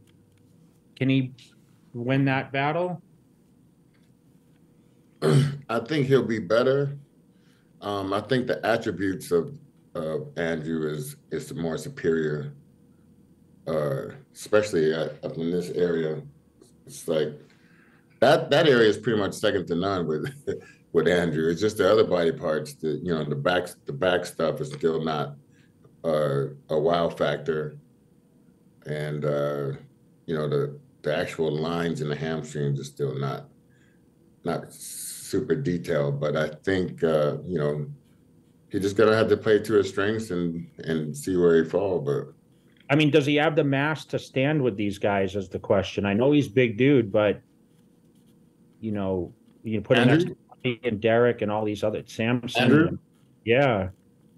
B: Can he win that battle?
D: I think he'll be better. Um, I think the attributes of of Andrew is is more superior, uh, especially at, up in this area. It's like that that area is pretty much second to none with with Andrew. It's just the other body parts, the you know the back the back stuff is still not uh, a wow factor, and uh, you know the the actual lines in the hamstrings is still not not super detailed, but I think uh, you know he just gonna have to play to his strengths and and see where he fall. But
B: I mean, does he have the mass to stand with these guys? Is the question. I know he's big dude, but you know, you put in
D: Andrew?
B: and Derek and all these other Samson.
D: Andrew?
B: Yeah.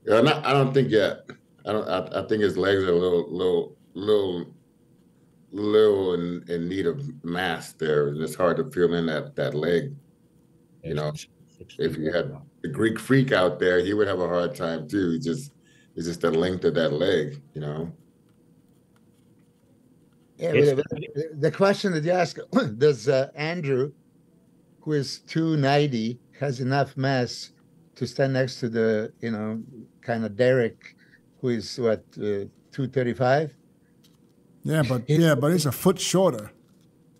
D: Yeah, not, I don't think yet. I don't. I, I think his legs are a little, little, little, little in, in need of mass there, and it's hard to fill in that that leg. You know, if you had the Greek freak out there, he would have a hard time too. He just it's just the length of that leg, you know.
C: Yeah, the- the question that you ask does uh, Andrew, who is 290, has enough mass to stand next to the, you know, kind of Derek, who is what, uh, 235?
A: Yeah, but yeah, but it's a foot shorter.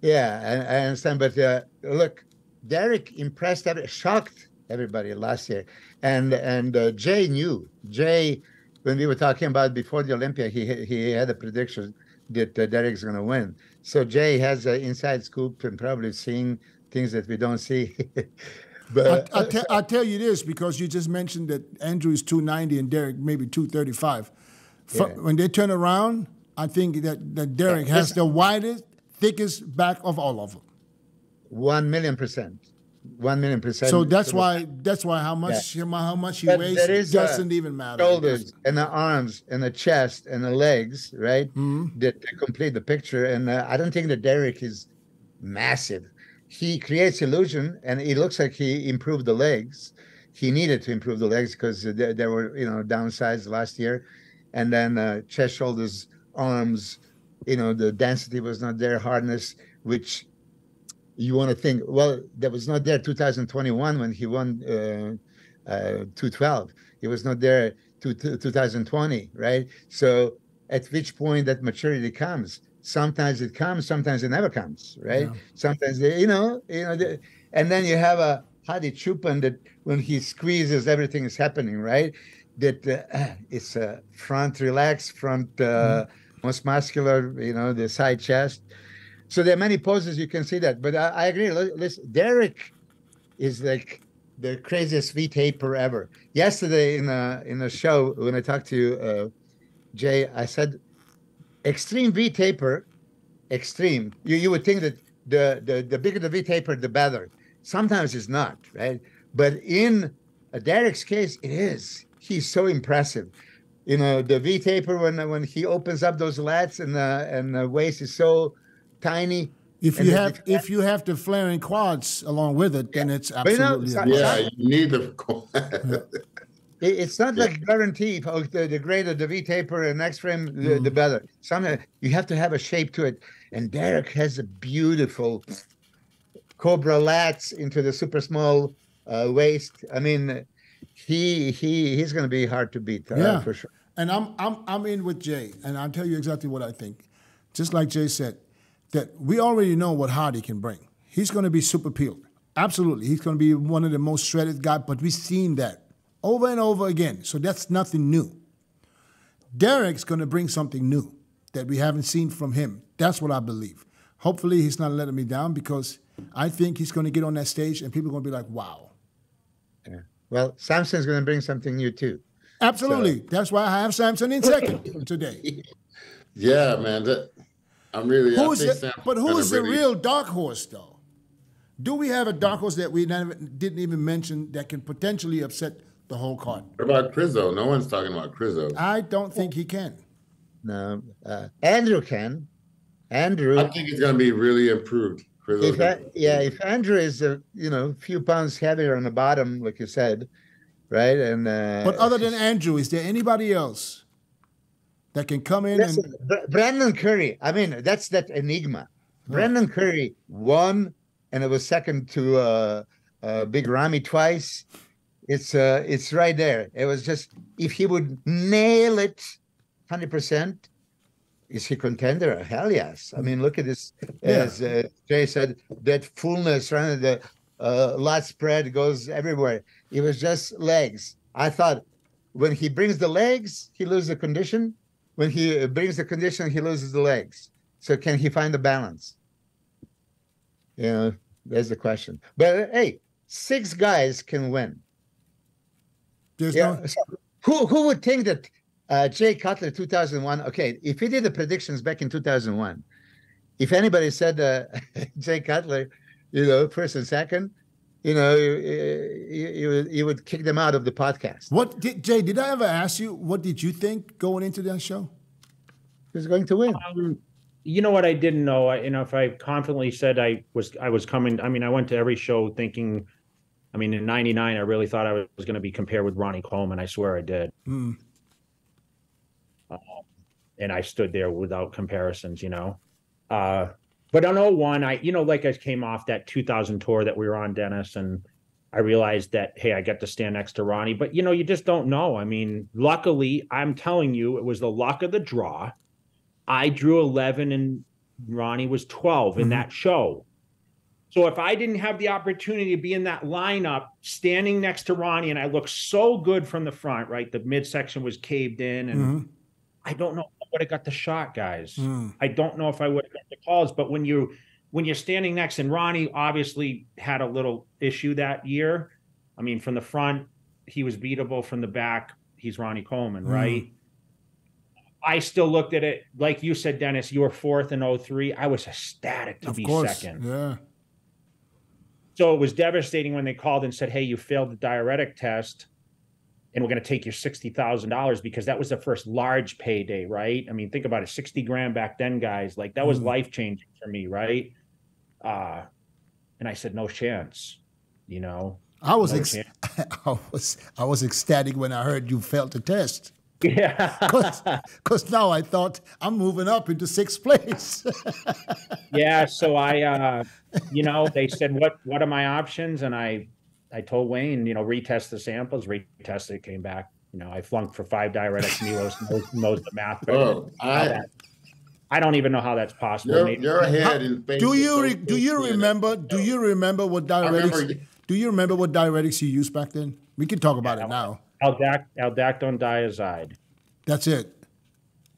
C: Yeah, I, I understand. But uh, look, Derek impressed, every, shocked everybody last year. And and uh, Jay knew. Jay, when we were talking about before the Olympia, he he had a prediction that uh, Derek's going to win. So Jay has an inside scoop and probably seeing things that we don't see. but
A: I, I, te- I tell you this because you just mentioned that Andrew is 290 and Derek maybe 235.
C: Yeah.
A: When they turn around, I think that, that Derek
C: Yeah,
A: has the widest, thickest back of all of them.
C: one million percent, one million percent.
A: So that's why that's why how much how much he
C: But
A: weighs doesn't even matter.
C: shoulders and the arms and the chest and the legs, right?
A: Mhm.
C: That to complete the picture. And uh, I don't think that Derek is massive. He creates illusion, and it looks like he improved the legs. He needed to improve the legs because they were, you know, downsized last year, and then uh, chest, shoulders, arms. You know, the density was not there, hardness, which you want to think. Well, that was not there 2021 when he won uh, uh, 212. It was not there to, to 2020, right? So at which point that maturity comes? Sometimes it comes, sometimes it never comes, right?
A: Yeah.
C: Sometimes they, you know, you know, the, and then you have a Hadi Choopan that when he squeezes, everything is happening, right? That uh, it's a front relaxed, front uh, most muscular, you know, the side chest. So there are many poses you can see that. But I, I agree. Listen, Derek is like the craziest V taper ever. Yesterday in a in a show when I talked to uh, Jay, I said, extreme V taper, extreme. You you would think that the the the bigger the V taper, the better. Sometimes it's not, right? But in uh, Derek's case, it is. He's so impressive. You know, the V taper when when he opens up those lats and the and the waist is so tiny.
A: If
C: And
A: you
C: the-
A: have if you have the flaring quads along with it, then it's
C: But you know,
A: absolutely
C: so-
D: Yeah, you need the.
C: It- It's not like guarantee. Oh, the, the greater the V taper and X frame, the, the better. Somehow you have to have a shape to it. And Derek has a beautiful cobra lats into the super small uh, waist. I mean, he he he's going to be hard to beat uh,
A: Yeah.
C: for sure.
A: And I'm I'm I'm in with Jay, and I'll tell you exactly what I think. Just like Jay said, that we already know what Hadi can bring. He's going to be super peeled. Absolutely, he's going to be one of the most shredded guys. But we've seen that over and over again, so that's nothing new. Derek's going to bring something new that we haven't seen from him. That's what I believe. Hopefully, he's not letting me down because I think he's going to get on that stage and people are going to be like, "Wow." Yeah.
C: Well, Samson's going to bring something new too.
A: Absolutely. That's why I have Samson in second today.
D: yeah, man. That, I'm really.
A: Who's the, but who's the
D: really-
A: real dark horse, though? Do we have a dark horse that we never, didn't even mention that can potentially upset the whole card?
D: What about Krizo? No one's talking about Krizo.
A: I don't think he can.
C: No, uh, Andrew can. Andrew,
D: I think he's going to be really improved. Krizo's
C: if
D: gonna-
C: A- yeah, if Andrew is a you know few pounds heavier on the bottom, like you said, right? And uh,
A: But other than Andrew, is there anybody else that can come in
C: Listen,
A: and
C: Brandon Curry. I mean, that's that enigma. Brandon Curry won, and it was second to uh, uh, Big Ramy twice. It's uh, it's right there. It was just if he would nail it, hundred percent. Is he contender? Hell yes. I mean, look at this. As uh, Jay said, that fullness, right? The uh, lat spread goes everywhere. It was just legs. I thought when he brings the legs, he loses the condition. When he uh, brings the condition, he loses the legs. So can he find the balance? You know, there's the question. But uh, hey, six guys can win.
A: There's
C: Yeah.
A: no
C: so who who would think that uh, Jay Cutler 2001? Okay, if he did the predictions back in 2001, if anybody said uh, Jay Cutler you know, first and second, you know, you, you, you, would, would kick them out of the podcast.
A: What did Jay? Did I ever ask you what did you think going into that show?
C: Who's going to win?
B: Um, you know what I didn't know. I, you know, if I confidently said I was, I was coming. I mean, I went to every show thinking. I mean, in '99, I really thought I was going to be compared with Ronnie Coleman. I swear I did.
A: Hmm.
B: Um, and I stood there without comparisons. You know, uh, but on 01, I, you know, like I came off that 2000 tour that we were on, Dennis, and I realized that, hey, I got to stand next to Ronnie. But, you know, you just don't know. I mean, luckily, I'm telling you, it was the luck of the draw. I drew 11 and Ronnie was 12 in
A: Mhm.
B: that show. So if I didn't have the opportunity to be in that lineup, standing next to Ronnie, and I looked so good from the front, right? The midsection was caved in, and
A: Mhm.
B: I don't know if I would have got the shot, guys.
A: Mm.
B: I don't know if I would have got the calls, but when you when you're standing next, and Ronnie obviously had a little issue that year. I mean, from the front, he was beatable. From the back, he's Ronnie Coleman,
A: Mm.
B: right? I still looked at it like you said, Dennis. You were fourth in 03. I was ecstatic to
A: Of
B: be
A: course.
B: second.
A: Yeah.
B: So it was devastating when they called and said, "Hey, you failed the diuretic test, and we're going to take your sixty thousand dollars because that was the first large payday, right? I mean, think about it, sixty grand back then, guys. Like that was
A: Mm.
B: life changing for me, right? Uh, and I said, no chance, you know.
A: I was
B: No
A: ex- I was I was ecstatic when I heard you failed the test.
B: Yeah,
A: Because now I thought I'm moving up into sixth place.
B: yeah. So I, uh, you know, they said, "What? What are my options?" And I, I told Wayne, you know, retest the samples. Retest it, came back. You know, I flunked for five diuretics. Milos knows, knows the math. better
D: Oh, I,
B: that- I don't even know how that's possible.
D: you're,
B: Maybe-
D: you're ahead in
A: do you re- do you remember do you remember what diuretics
D: remember.
A: do you remember what diuretics you used back then? We can talk about it now.
B: Aldac, aldactone Dyazide.
A: That's it.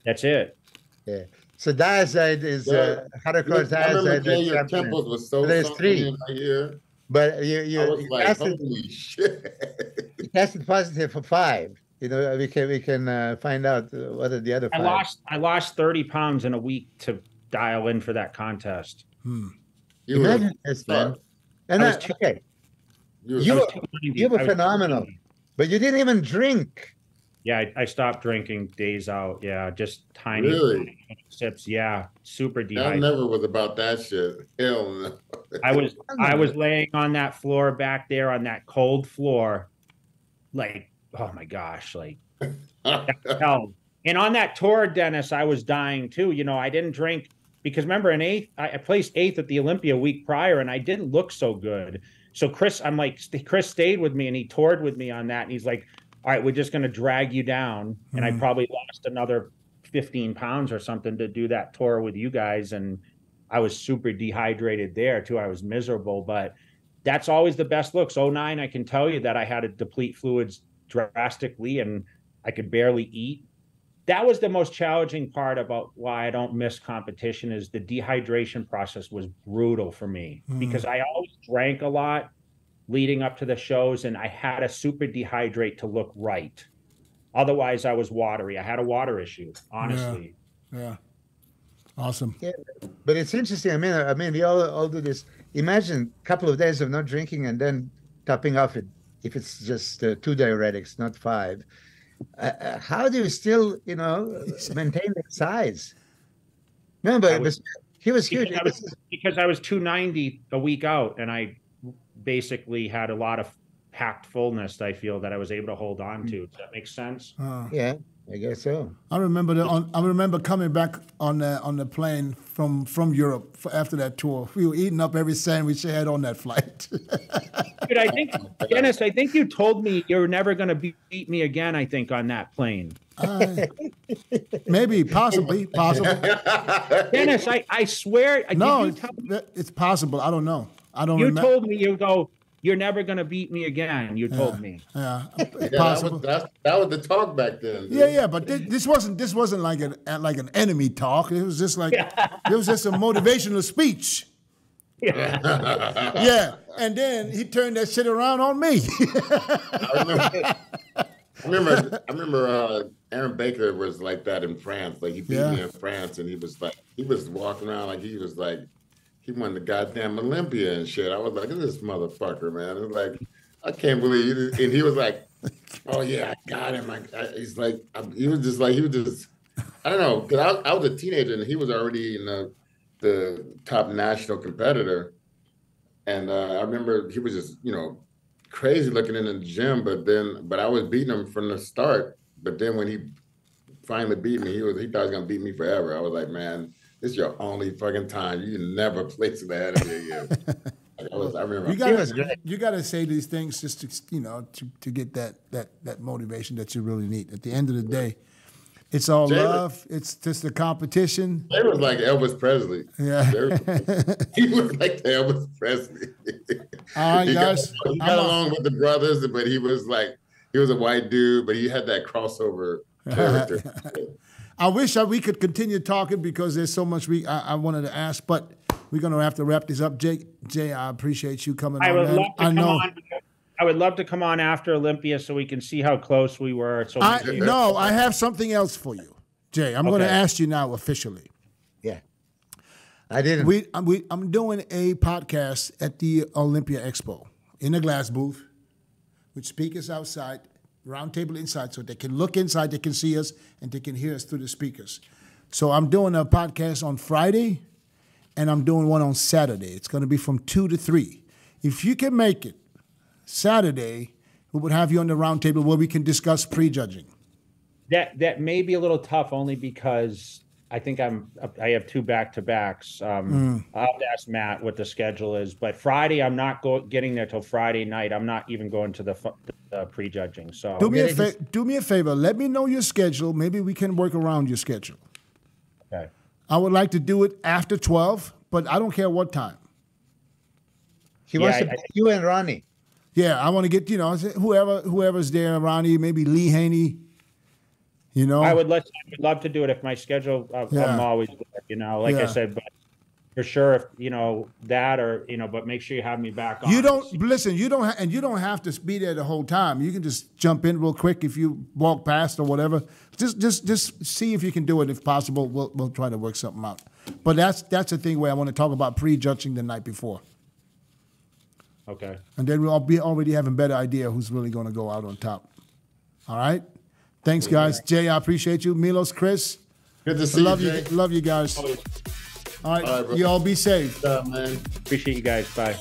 B: That's it.
C: Yeah. So Dyazide is uh, hydrochloric
D: I remember
C: Dyazide.
D: Jay, your temples were so
C: There's three.
D: in.
C: But you
D: I
C: you,
D: was
C: you
D: like,
C: tested,
D: holy shit.
C: you tested positive for five. You know, we can we can uh, find out uh, what are the other
B: I
C: five.
B: lost. I lost thirty pounds in a week to dial in for that contest.
A: Hmm.
D: You were,
C: Imagine this, man. And
B: I was
C: that-
B: too-
C: okay,
D: you were
C: You were- you were phenomenal.
B: 290.
C: but you didn't even drink.
B: Yeah, I, I stopped drinking days out. Yeah, just tiny,
D: Really?
B: tiny sips. Yeah, super
D: I
B: dehydrated.
D: never was about that shit. Hell no.
B: I was I was laying on that floor back there on that cold floor, like oh my gosh, like hell. And on that tour, Dennis, I was dying too. You know, I didn't drink because remember, in eighth, I, I placed eighth at the Olympia week prior, and I didn't look so good. So Chris, I'm like, Chris stayed with me and he toured with me on that, and he's like, "All right, we're just going to drag you down," and I
A: Mhm.
B: probably lost another 15 pounds or something to do that tour with you guys, and I was super dehydrated there too. I was miserable, but that's always the best looks. 09, I can tell you that I had to deplete fluids drastically and I could barely eat. That was the most challenging part about why I don't miss competition is the dehydration process was brutal for me
A: Mhm.
B: because I always drank a lot leading up to the shows and I had to super dehydrate to look right. Otherwise I was watery. I had a water issue, honestly.
A: Yeah. Awesome.
C: But it's interesting. I mean, I mean, we all all do this. Imagine a couple of days of not drinking and then topping off it if it's just uh, two diuretics, not five. Uh, uh, how do you still, you know, maintain that size? No, but it
B: was-
C: was, he was
B: Because
C: huge.
B: I was, because I was 290 a week out and I basically had a lot of packed fullness I feel that I was able to hold on to. Does that make sense?
A: Uh,
C: Yeah, I guess so.
A: I remember the, on, I remember coming back on the on the plane from from Europe for, after that tour. We were eating up every sandwich they had on that flight.
B: Dude, I think Dennis, I think you told me you're never going to beat me again. I think on that plane,
A: I- maybe, possibly, possible.
B: Dennis. I, I swear. did
A: No,
B: you,
A: it's,
B: tell,
A: it's possible. I don't know. I don't
B: you
A: remember.
B: told me you go. You're never going to beat me again. You told me.
A: yeah,
D: Yeah, that was, that's, that was the talk back then. dude.
A: Yeah, yeah, but thi- this wasn't this wasn't like an like an enemy talk. It was just like it was just a motivational speech. Yeah, yeah, and then he turned that shit around on me.
D: I remember, I remember, I remember uh, Aaron Baker was like that in France. Like he beat me in France, and he was like, he was walking around like he was like he won the goddamn Olympia and shit. I was like, this motherfucker, man. It was like, I can't believe it. And he was like, oh yeah, I got him. I, I, he's like, I, he was just like, he was just, I don't know, because I, I was a teenager and he was already in the, the top national competitor. And uh, I remember he was just, you know, crazy looking in the gym, but then, but I was beating him from the start. But then when he finally beat me, he was, he thought he was gonna beat me forever. I was like, man, this is your only fucking time. You can never place the enemy again. Like, I was, I remember.
A: You gotta you gotta say these things just to you know to, to get that that that motivation that you really need. At the end of the day, it's all
D: Jay-
A: love. It's just a competition.
D: They was like Elvis Presley.
A: Yeah.
D: They he was like the Elvis Presley.
A: All right,
D: he
A: guys.
D: Got, he got
A: I'm a-
D: along with the brothers, but he was like he was a white dude, but he had that crossover character.
A: I wish that we could continue talking because there's so much we I, I wanted to ask, but we're gonna have to wrap this up. Jay, Jay, I appreciate you coming
B: I
A: on.
B: would
A: man.
B: love to
A: I
B: come
A: know.
B: on. I would love to come on after Olympia so we can see how close we were. So
A: I
B: can-
A: no, I have something else for you, Jay. I'm gonna ask you now officially.
C: Yeah. I didn't.
A: We I'm, we I'm doing a podcast at the Olympia Expo in the glass booth with speakers outside, round table inside, so they can look inside, they can see us, and they can hear us through the speakers. So I'm doing a podcast on Friday, and I'm doing one on Saturday. It's going to be from two to three. If you can make it Saturday, we would have you on the roundtable where we can discuss prejudging.
B: that that may be a little tough only because I think I'm I have two back to backs. Um, I'll have to ask Matt what the schedule is, but Friday I'm not go, getting there till Friday night. I'm not even going to the, fu- the prejudging. So
A: Do me a
C: Yeah,
A: fa- do me a favor. Let me know your schedule. Maybe we can work around your schedule.
B: okay.
A: I would like to do it after 12, but I don't care what time.
C: he
B: Yeah,
C: wants
B: I-
C: to beat you and Ronnie.
A: Yeah, I want to get, you know, whoever whoever's there, Ronnie, maybe Lee Haney. You know,
B: I would let I would love to do it if my schedule. Uh,
A: Yeah.
B: I'm always you know, like
A: Yeah.
B: I said, but for sure if you know that or you know, but make sure you have me back on.
A: you don't listen. You don't, ha- and you don't have to be there the whole time. You can just jump in real quick if you walk past or whatever. Just, just, just see if you can do it. If possible, we'll we'll try to work something out. But that's that's the thing where I want to talk about prejudging the night before,
B: Okay.
A: and then we'll be already having better idea who's really going to go out on top. All right. Thanks, guys. Jay, I appreciate you. Milos, Chris,
D: Good to see
A: love
D: you, Jay.
A: love you guys. All right,
D: All right,
A: you all be safe.
D: Up, man?
B: Appreciate you guys. Bye.